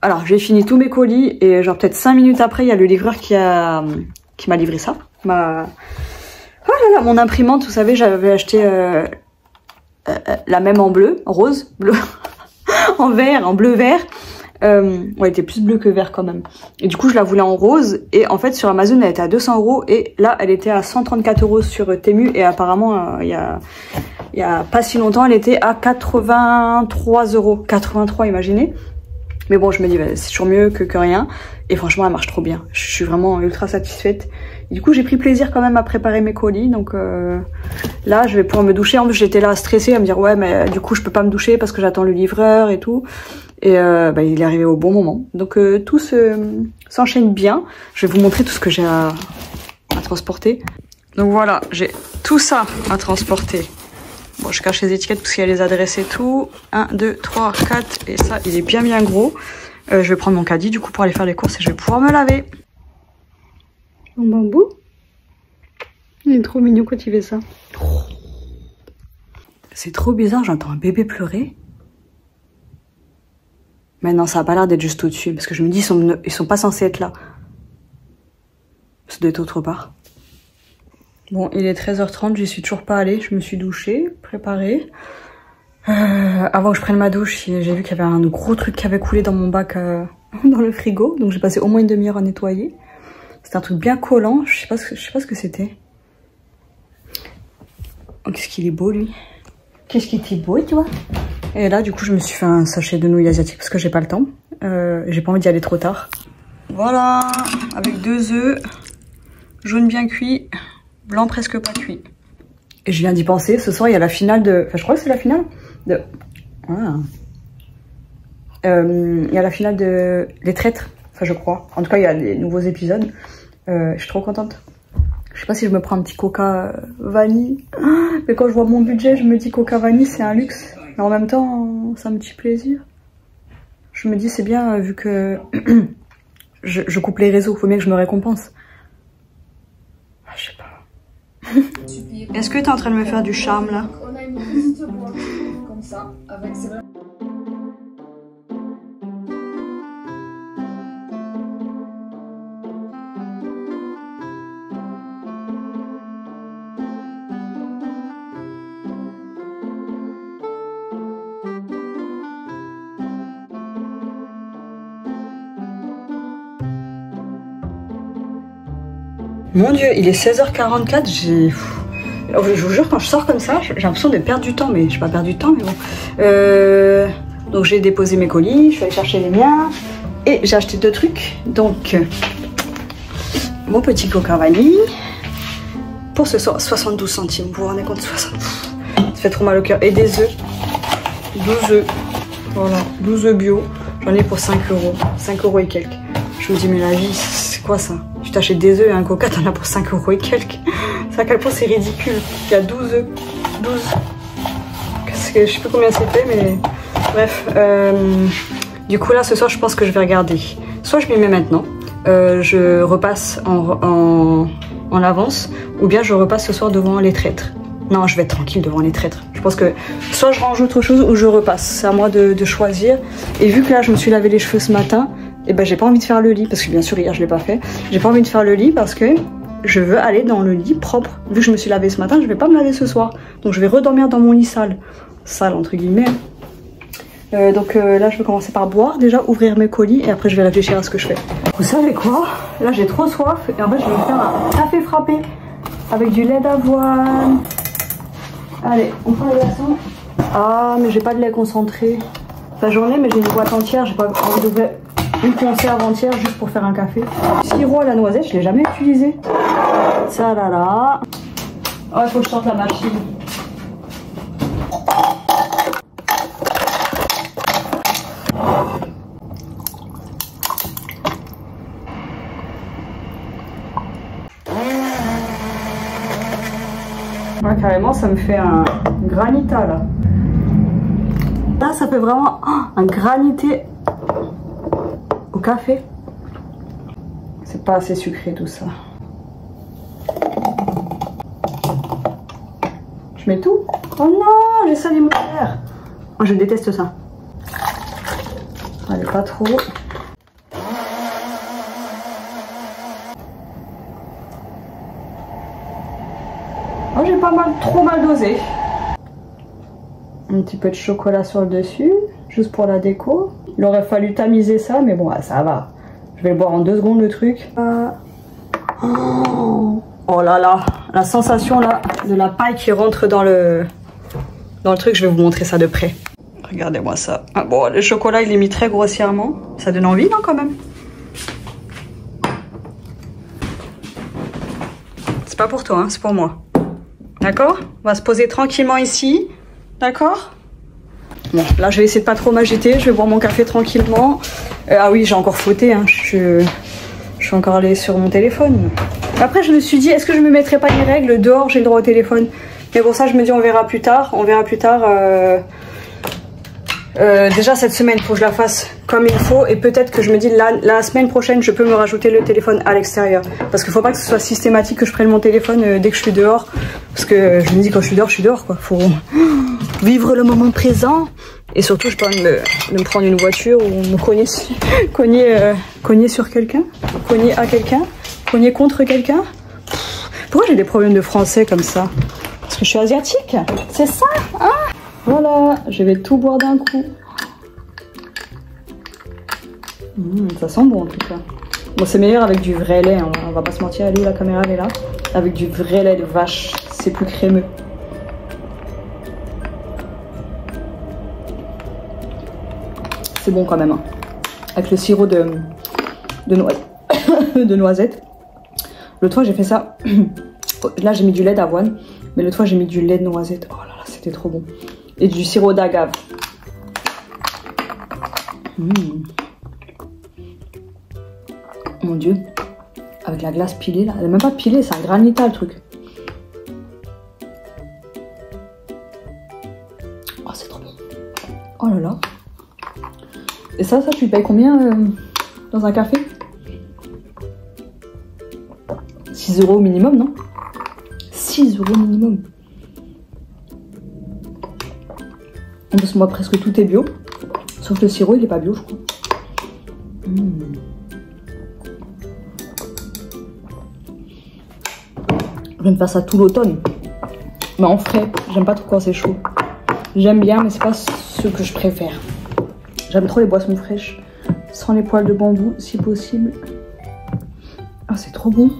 Alors j'ai fini tous mes colis et genre peut-être 5 minutes après il y a le livreur qui a qui m'a livré ça. Ma... Oh là là, mon imprimante, vous savez, j'avais acheté euh, euh, la même en bleu, rose, bleu, (laughs) en vert, en bleu vert. Euh, elle était plus bleue que vert quand même. Et du coup, je la voulais en rose. Et en fait, sur Amazon, elle était à 200 euros. Et là, elle était à 134 euros sur Temu. Et apparemment, euh, il y, a, y a pas si longtemps, elle était à 83 euros. 83, imaginez. Mais bon, je me dis, bah, c'est toujours mieux que, que rien. Et franchement, elle marche trop bien. Je suis vraiment ultra satisfaite. du coup, j'ai pris plaisir quand même à préparer mes colis. Donc euh, là, je vais pouvoir me doucher. En plus, j'étais là stressée à me dire, ouais, mais du coup, je peux pas me doucher parce que j'attends le livreur et tout. Et euh, bah, il est arrivé au bon moment. Donc euh, tout s'enchaîne bien. Je vais vous montrer tout ce que j'ai à, à, transporter. Donc voilà, j'ai tout ça à transporter. Bon, je cache les étiquettes parce qu'il y a les adresses et tout. 1, 2, 3, 4. Et ça, il est bien bien gros. Euh, je vais prendre mon caddie du coup pour aller faire les courses et je vais pouvoir me laver. Mon bambou Il est trop mignon quand il fait ça. C'est trop bizarre, j'entends un bébé pleurer. Mais non, ça a pas l'air d'être juste au-dessus, parce que je me dis, ils sont, ils sont pas censés être là. Ça doit être autre part. Bon, il est 13h30, j'y suis toujours pas allée. Je me suis douchée, préparée. Euh, avant que je prenne ma douche, j'ai vu qu'il y avait un gros truc qui avait coulé dans mon bac euh, (laughs) dans le frigo. Donc j'ai passé au moins une demi-heure à nettoyer. C'était un truc bien collant. Je sais pas ce que, je sais pas ce que c'était. Oh, qu'est-ce qu'il est beau lui. Qu'est-ce qu'il était beau, tu vois. Et là, du coup, je me suis fait un sachet de nouilles asiatiques parce que j'ai pas le temps. Euh, j'ai pas envie d'y aller trop tard. Voilà, avec deux œufs, jaune bien cuit, blanc presque pas cuit. Et je viens d'y penser, ce soir il y a la finale de... Enfin je crois que c'est la finale de... Ah. Euh, il y a la finale de Les Traîtres, enfin je crois. En tout cas il y a les nouveaux épisodes. Euh, je suis trop contente. Je sais pas si je me prends un petit coca vanille. Mais quand je vois mon budget, je me dis coca vanille c'est un luxe. Mais en même temps, c'est un petit plaisir. Je me dis c'est bien vu que (clears throat) je, je, coupe les réseaux, faut bien que je me récompense. Ah, je sais pas. (laughs) Est-ce que t'es en train de me faire du charme là? On a une petite comme ça, avec Mon dieu, il est 16h44, j'ai... Je vous jure, quand je sors comme ça, j'ai l'impression de perdre du temps, mais je n'ai pas perdu du temps, mais bon. Euh, donc j'ai déposé mes colis, je suis allée chercher les miens, et j'ai acheté deux trucs. Donc, mon petit coca vanille, pour ce soir, 72 centimes, vous vous rendez compte, 60... Ça fait trop mal au cœur. Et des œufs, 12 œufs, voilà, 12 œufs bio, j'en ai pour 5 euros, 5 euros et quelques. Je me dis, mais la vie, c'est quoi ça? Tu t'achètes des œufs et un coca, t'en as pour 5 euros et quelques. C'est à quel point c'est ridicule. Il y a 12 œufs. 12. Que, je sais plus combien c'était, mais bref. Euh, du coup, là, ce soir, je pense que je vais regarder. Soit je m'y mets maintenant, euh, je repasse en, en, avance, ou bien je repasse ce soir devant les traîtres. Non, je vais être tranquille devant les traîtres. Je pense que soit je range autre chose ou je repasse. C'est à moi de, de, choisir. Et vu que là, je me suis lavé les cheveux ce matin, et eh ben j'ai pas envie de faire le lit parce que bien sûr hier je l'ai pas fait. J'ai pas envie de faire le lit parce que je veux aller dans le lit propre. Vu que je me suis lavé ce matin, je vais pas me laver ce soir. Donc je vais redormir dans mon lit sale. Sale entre guillemets. Euh, donc euh, là je vais commencer par boire déjà, ouvrir mes colis et après je vais réfléchir à ce que je fais. Vous savez quoi? Là j'ai trop soif et en fait je vais me faire un café frappé avec du lait d'avoine. Allez, on prend les glaçons. Ah mais j'ai pas de lait concentré. J'en ai mais j'ai une boîte entière, j'ai pas envie d'ouvrir une conserve entière juste pour faire un café. Sirop à la noisette, je l'ai jamais utilisé. Ça là là. Oh, il faut que je sorte la machine. carrément, ça me fait un granita là. Là, ça fait vraiment oh, un granité café? C'est pas assez sucré tout ça. Je mets tout? Oh non, j'ai salé mon verre. Je déteste ça. Allez, pas trop. Oh, j'ai pas mal, trop mal dosé. Un petit peu de chocolat sur le dessus, pour la déco. Il aurait fallu tamiser ça, mais bon, ça va. Je vais boire en deux secondes le truc. Oh, oh là là, la sensation là de la paille qui rentre dans le, dans le truc, je vais vous montrer ça de près. Regardez-moi ça. Ah, bon, le chocolat, il est mis très grossièrement. Ça donne envie, non, quand même? C'est pas pour toi, hein, c'est pour moi. D'accord? On va se poser tranquillement ici. D'accord? Bon, là, je vais essayer de pas trop m'agiter. Je vais boire mon café tranquillement. Euh, ah oui, j'ai encore fauté. Hein. Je, suis encore allée sur mon téléphone. Après, je me suis dit, est-ce que je me mettrais pas les règles Dehors, j'ai le droit au téléphone? Mais bon, ça, je me dis, on verra plus tard. On verra plus tard. Euh, euh, déjà cette semaine, il faut que je la fasse comme il faut et peut-être que je me dis la, semaine prochaine, je peux me rajouter le téléphone à l'extérieur. Parce qu'il faut pas que ce soit systématique que je prenne mon téléphone euh, dès que je suis dehors. Parce que je me dis quand je suis dehors, je suis dehors quoi. Faut (gasps) vivre le moment présent et surtout je peux me, me prendre une voiture ou me cogner, (laughs) cogner, euh, cogner sur quelqu'un, cogner à quelqu'un, cogner contre quelqu'un. Pourquoi j'ai des problèmes de français comme ça? Parce que je suis asiatique, c'est ça hein? Voilà, je vais tout boire d'un coup. Mmh, ça sent bon en tout cas. Bon, c'est meilleur avec du vrai lait, hein. on va pas se mentir. Elle la caméra est là. Avec du vrai lait de vache, c'est plus crémeux. C'est bon quand même. Hein. Avec le sirop de, de, (coughs) de noisette. Le toit, j'ai fait ça. (coughs) Là, j'ai mis du lait d'avoine. Mais le toit, j'ai mis du lait de noisette. Oh là là, c'était trop bon. Et du sirop d'agave. Mmh. Mon dieu. Avec la glace pilée là. Elle n'est même pas pilée, c'est un granita le truc. Oh, c'est trop bon. Oh là là. Et ça, ça, tu payes combien euh, dans un café? 6 euros minimum, non? 6 euros minimum. En plus, moi, presque tout est bio. Sauf le sirop, il est pas bio, je crois. Mmh. Je me faire ça tout l'automne. Mais en frais, j'aime pas trop quand c'est chaud. J'aime bien, mais c'est pas ce que je préfère. J'aime trop les boissons fraîches, sans les poils de bambou, si possible. Ah, c'est trop bon.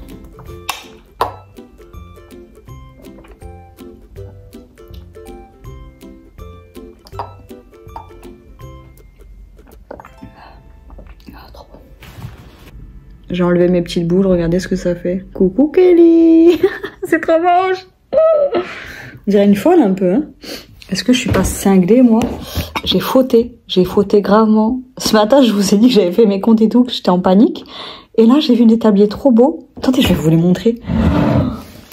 J'ai enlevé mes petites boules, regardez ce que ça fait. Coucou Kelly (laughs) C'est trop moche On dirait une folle un peu. Hein Est-ce que je suis pas cinglée moi? J'ai fauté, j'ai fauté gravement. Ce matin je vous ai dit que j'avais fait mes comptes et tout, que j'étais en panique. Et là j'ai vu des tabliers trop beaux. Attendez, je vais vous les montrer.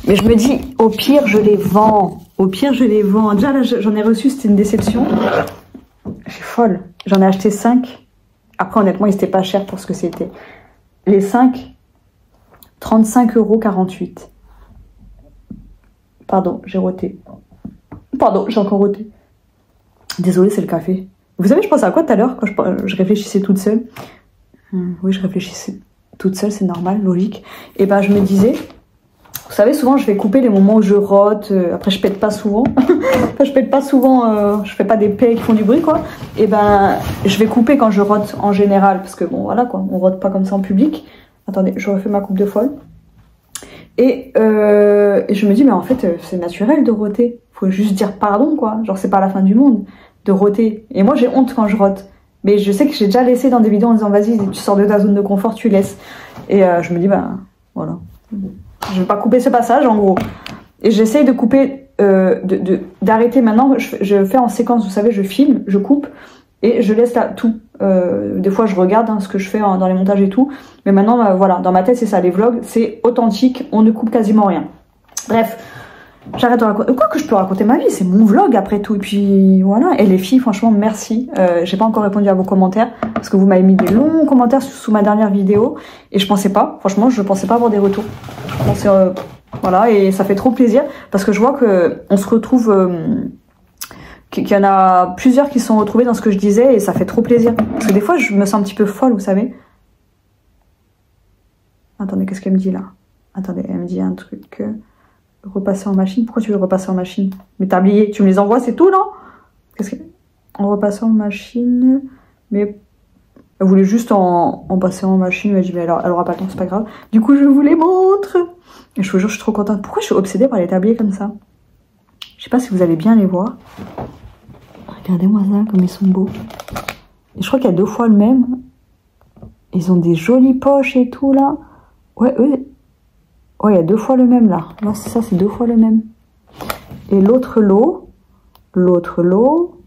Mais je me dis, au pire je les vends. Au pire je les vends. Déjà là j'en ai reçu, c'était une déception. Je suis folle. J'en ai acheté 5. Après honnêtement ils étaient pas chers pour ce que c'était. Les 5, 35,48 euros. Pardon, j'ai roté. Pardon, j'ai encore roté. Désolée, c'est le café. Vous savez, je pensais à quoi tout à l'heure quand je, réfléchissais toute seule? Hum, Oui, je réfléchissais toute seule, c'est normal, logique. Et ben, je me disais, vous savez, souvent, je vais couper les moments où je rote. Euh, après, je pète pas souvent. (laughs) enfin, je pète pas souvent. Euh, je fais pas des paix qui font du bruit, quoi. Et ben, je vais couper quand je rote en général, parce que bon, voilà, quoi. On rote pas comme ça en public. Attendez, je refais ma coupe de folle. Et, euh, et je me dis, mais en fait, c'est naturel de roter. Faut juste dire pardon, quoi. Genre, c'est pas la fin du monde de roter. Et moi, j'ai honte quand je rote. Mais je sais que j'ai déjà laissé dans des vidéos en disant, vas-y, tu sors de ta zone de confort, tu laisses. Et je me dis, ben, voilà. Je vais pas couper ce passage en gros. Et j'essaye de couper, euh, d'arrêter maintenant. Je, fais en séquence, vous savez, je filme, je coupe et je laisse là tout. Euh, des fois, je regarde hein, ce que je fais dans les montages et tout. Mais maintenant, euh, voilà, dans ma tête, c'est ça. Les vlogs, c'est authentique. On ne coupe quasiment rien. Bref, J'arrête de raconter. Quoi que je peux raconter ma vie, c'est mon vlog après tout. Et puis voilà. Et les filles, franchement, merci. Euh, J'ai pas encore répondu à vos commentaires parce que vous m'avez mis des longs commentaires sous, ma dernière vidéo et je pensais pas. Franchement, je pensais pas avoir des retours. Euh, voilà, et ça fait trop plaisir parce que je vois que on se retrouve. Euh, qu'il y en a plusieurs qui sont retrouvés dans ce que je disais et ça fait trop plaisir. Parce que des fois, je me sens un petit peu folle, vous savez. Attendez, qu'est-ce qu'elle me dit là? Attendez, elle me dit un truc. Repasser en machine. Pourquoi tu veux repasser en machine? Mais t'as oublié, tu me les envoies, c'est tout, non? Qu'est-ce que... En repassant en machine, mais elle voulait juste en, passer en machine. Elle m'a dit, mais elle, elle aura pas le temps, c'est pas grave. Du coup, je vous les montre. Et je vous jure, je suis trop contente. Pourquoi je suis obsédée par les tabliers comme ça? Je sais pas si vous allez bien les voir. Regardez-moi ça, comme ils sont beaux. Je crois qu'il y a deux fois le même. Ils ont des jolies poches et tout, là. Ouais, eux, Oh, il y a deux fois le même là. C'est ça, c'est deux fois le même. Et l'autre lot, l'autre lot,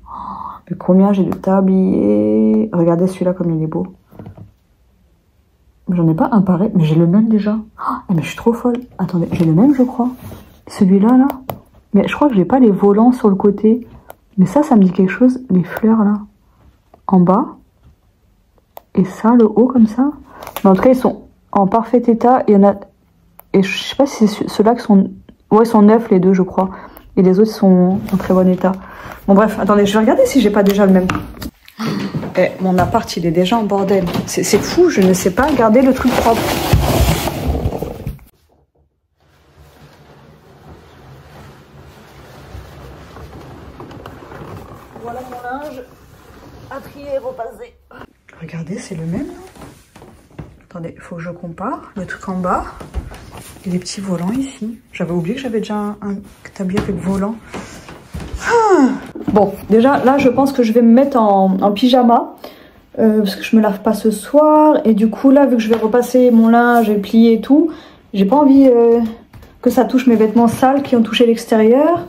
mais combien j'ai de tabliers? Regardez celui-là comme il est beau. J'en ai pas un pareil, mais j'ai le même déjà. Oh, mais je suis trop folle. Attendez, j'ai le même je crois. Celui-là là. Mais je crois que j'ai pas les volants sur le côté. Mais ça, ça me dit quelque chose. Les fleurs là. En bas. Et ça, le haut comme ça. Mais en tout cas, ils sont en parfait état. Il y en a et je sais pas si c'est ceux-là qui sont... Ouais, ils sont neufs les deux, je crois. Et les autres sont en très bon état. Bon, bref, attendez, je vais regarder si j'ai pas déjà le même. Eh, mon appart, il est déjà en bordel. C'est fou, je ne sais pas garder le truc propre. Voilà mon linge à trier et repasser. Regardez, c'est le même. Attendez, il faut que je compare. Le truc en bas, les petits volants ici. J'avais oublié que j'avais déjà un, tablier avec volant. Ah bon, déjà, là, je pense que je vais me mettre en, pyjama. Euh, parce que je me lave pas ce soir. Et du coup, là, vu que je vais repasser mon linge et plier et tout, j'ai pas envie euh, que ça touche mes vêtements sales qui ont touché l'extérieur.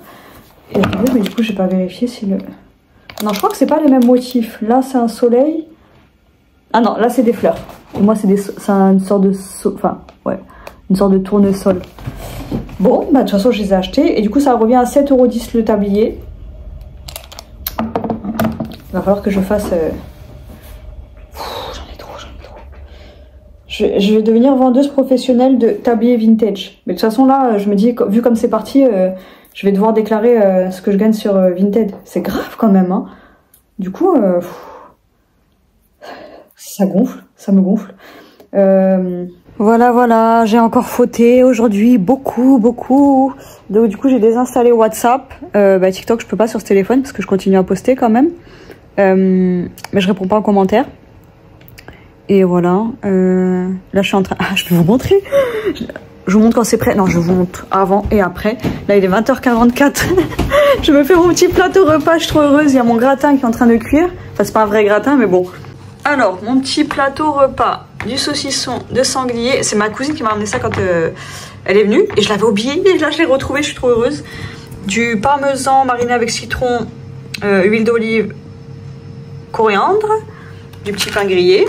Et mais du coup, j'ai pas vérifié si le... Non, je crois que c'est pas les mêmes motifs. Là, c'est un soleil. Ah non, là, c'est des fleurs. Et moi, c'est des... une sorte de... Enfin, ouais. Une sorte de tournesol. Bon, bah, de toute façon, je les ai achetés. Et du coup, ça revient à 7,10€ le tablier. Il va falloir que je fasse... Euh, j'en ai trop, j'en ai trop. Je, vais devenir vendeuse professionnelle de tablier vintage. Mais de toute façon, là, je me dis, vu comme c'est parti, euh, je vais devoir déclarer euh, ce que je gagne sur Vinted. C'est grave quand même. Hein. Du coup, ça gonfle, ça me gonfle. Voilà, voilà, j'ai encore fauté aujourd'hui, beaucoup, beaucoup. Donc du coup, j'ai désinstallé WhatsApp. bah, TikTok, je peux pas sur ce téléphone parce que je continue à poster quand même. Euh, mais je réponds pas en commentaire. Et voilà. Euh, là, je suis en train... (laughs) Ah, je vais vous montrer. Je vous montre quand c'est prêt. Non, je vous montre avant et après. Là, il est 20h44. (laughs) je me fais mon petit plateau repas. Je suis trop heureuse. Il y a mon gratin qui est en train de cuire. Enfin, c'est pas un vrai gratin, mais bon. Alors, mon petit plateau repas. Du saucisson de sanglier. C'est ma cousine qui m'a ramené ça quand euh, elle est venue. Et je l'avais oublié. Et là, je l'ai retrouvé. Je suis trop heureuse. Du parmesan mariné avec citron, huile d'olive, coriandre, du petit pain grillé.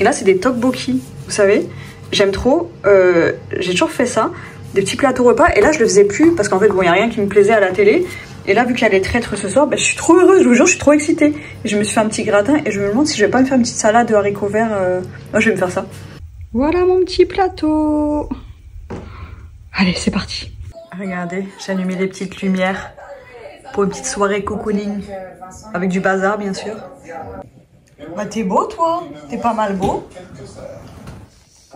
Et là, c'est des tteokbokki, vous savez. J'aime trop. Euh, j'ai toujours fait ça. Des petits plateaux repas. Et là, je le faisais plus parce qu'en fait, bon, il n'y a rien qui me plaisait à la télé. Et là, vu qu'il y a les traîtres ce soir, bah, je suis trop heureuse, je vous jure, je suis trop excitée. Et je me suis fait un petit gratin et je me demande si je vais pas me faire une petite salade de haricots verts. Euh... Moi, je vais me faire ça. Voilà mon petit plateau. Allez, c'est parti. Regardez, j'ai allumé les petites lumières pour une petite soirée cocooning. Avec du bazar, bien sûr. Bah, t'es beau, toi. T'es pas mal beau.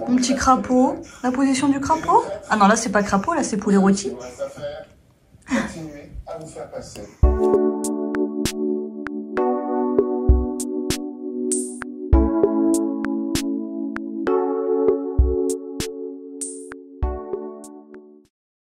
Mon petit crapaud. La position du crapaud? Ah non, là, c'est pas crapaud, là, c'est poulet rôti. À vous faire passer.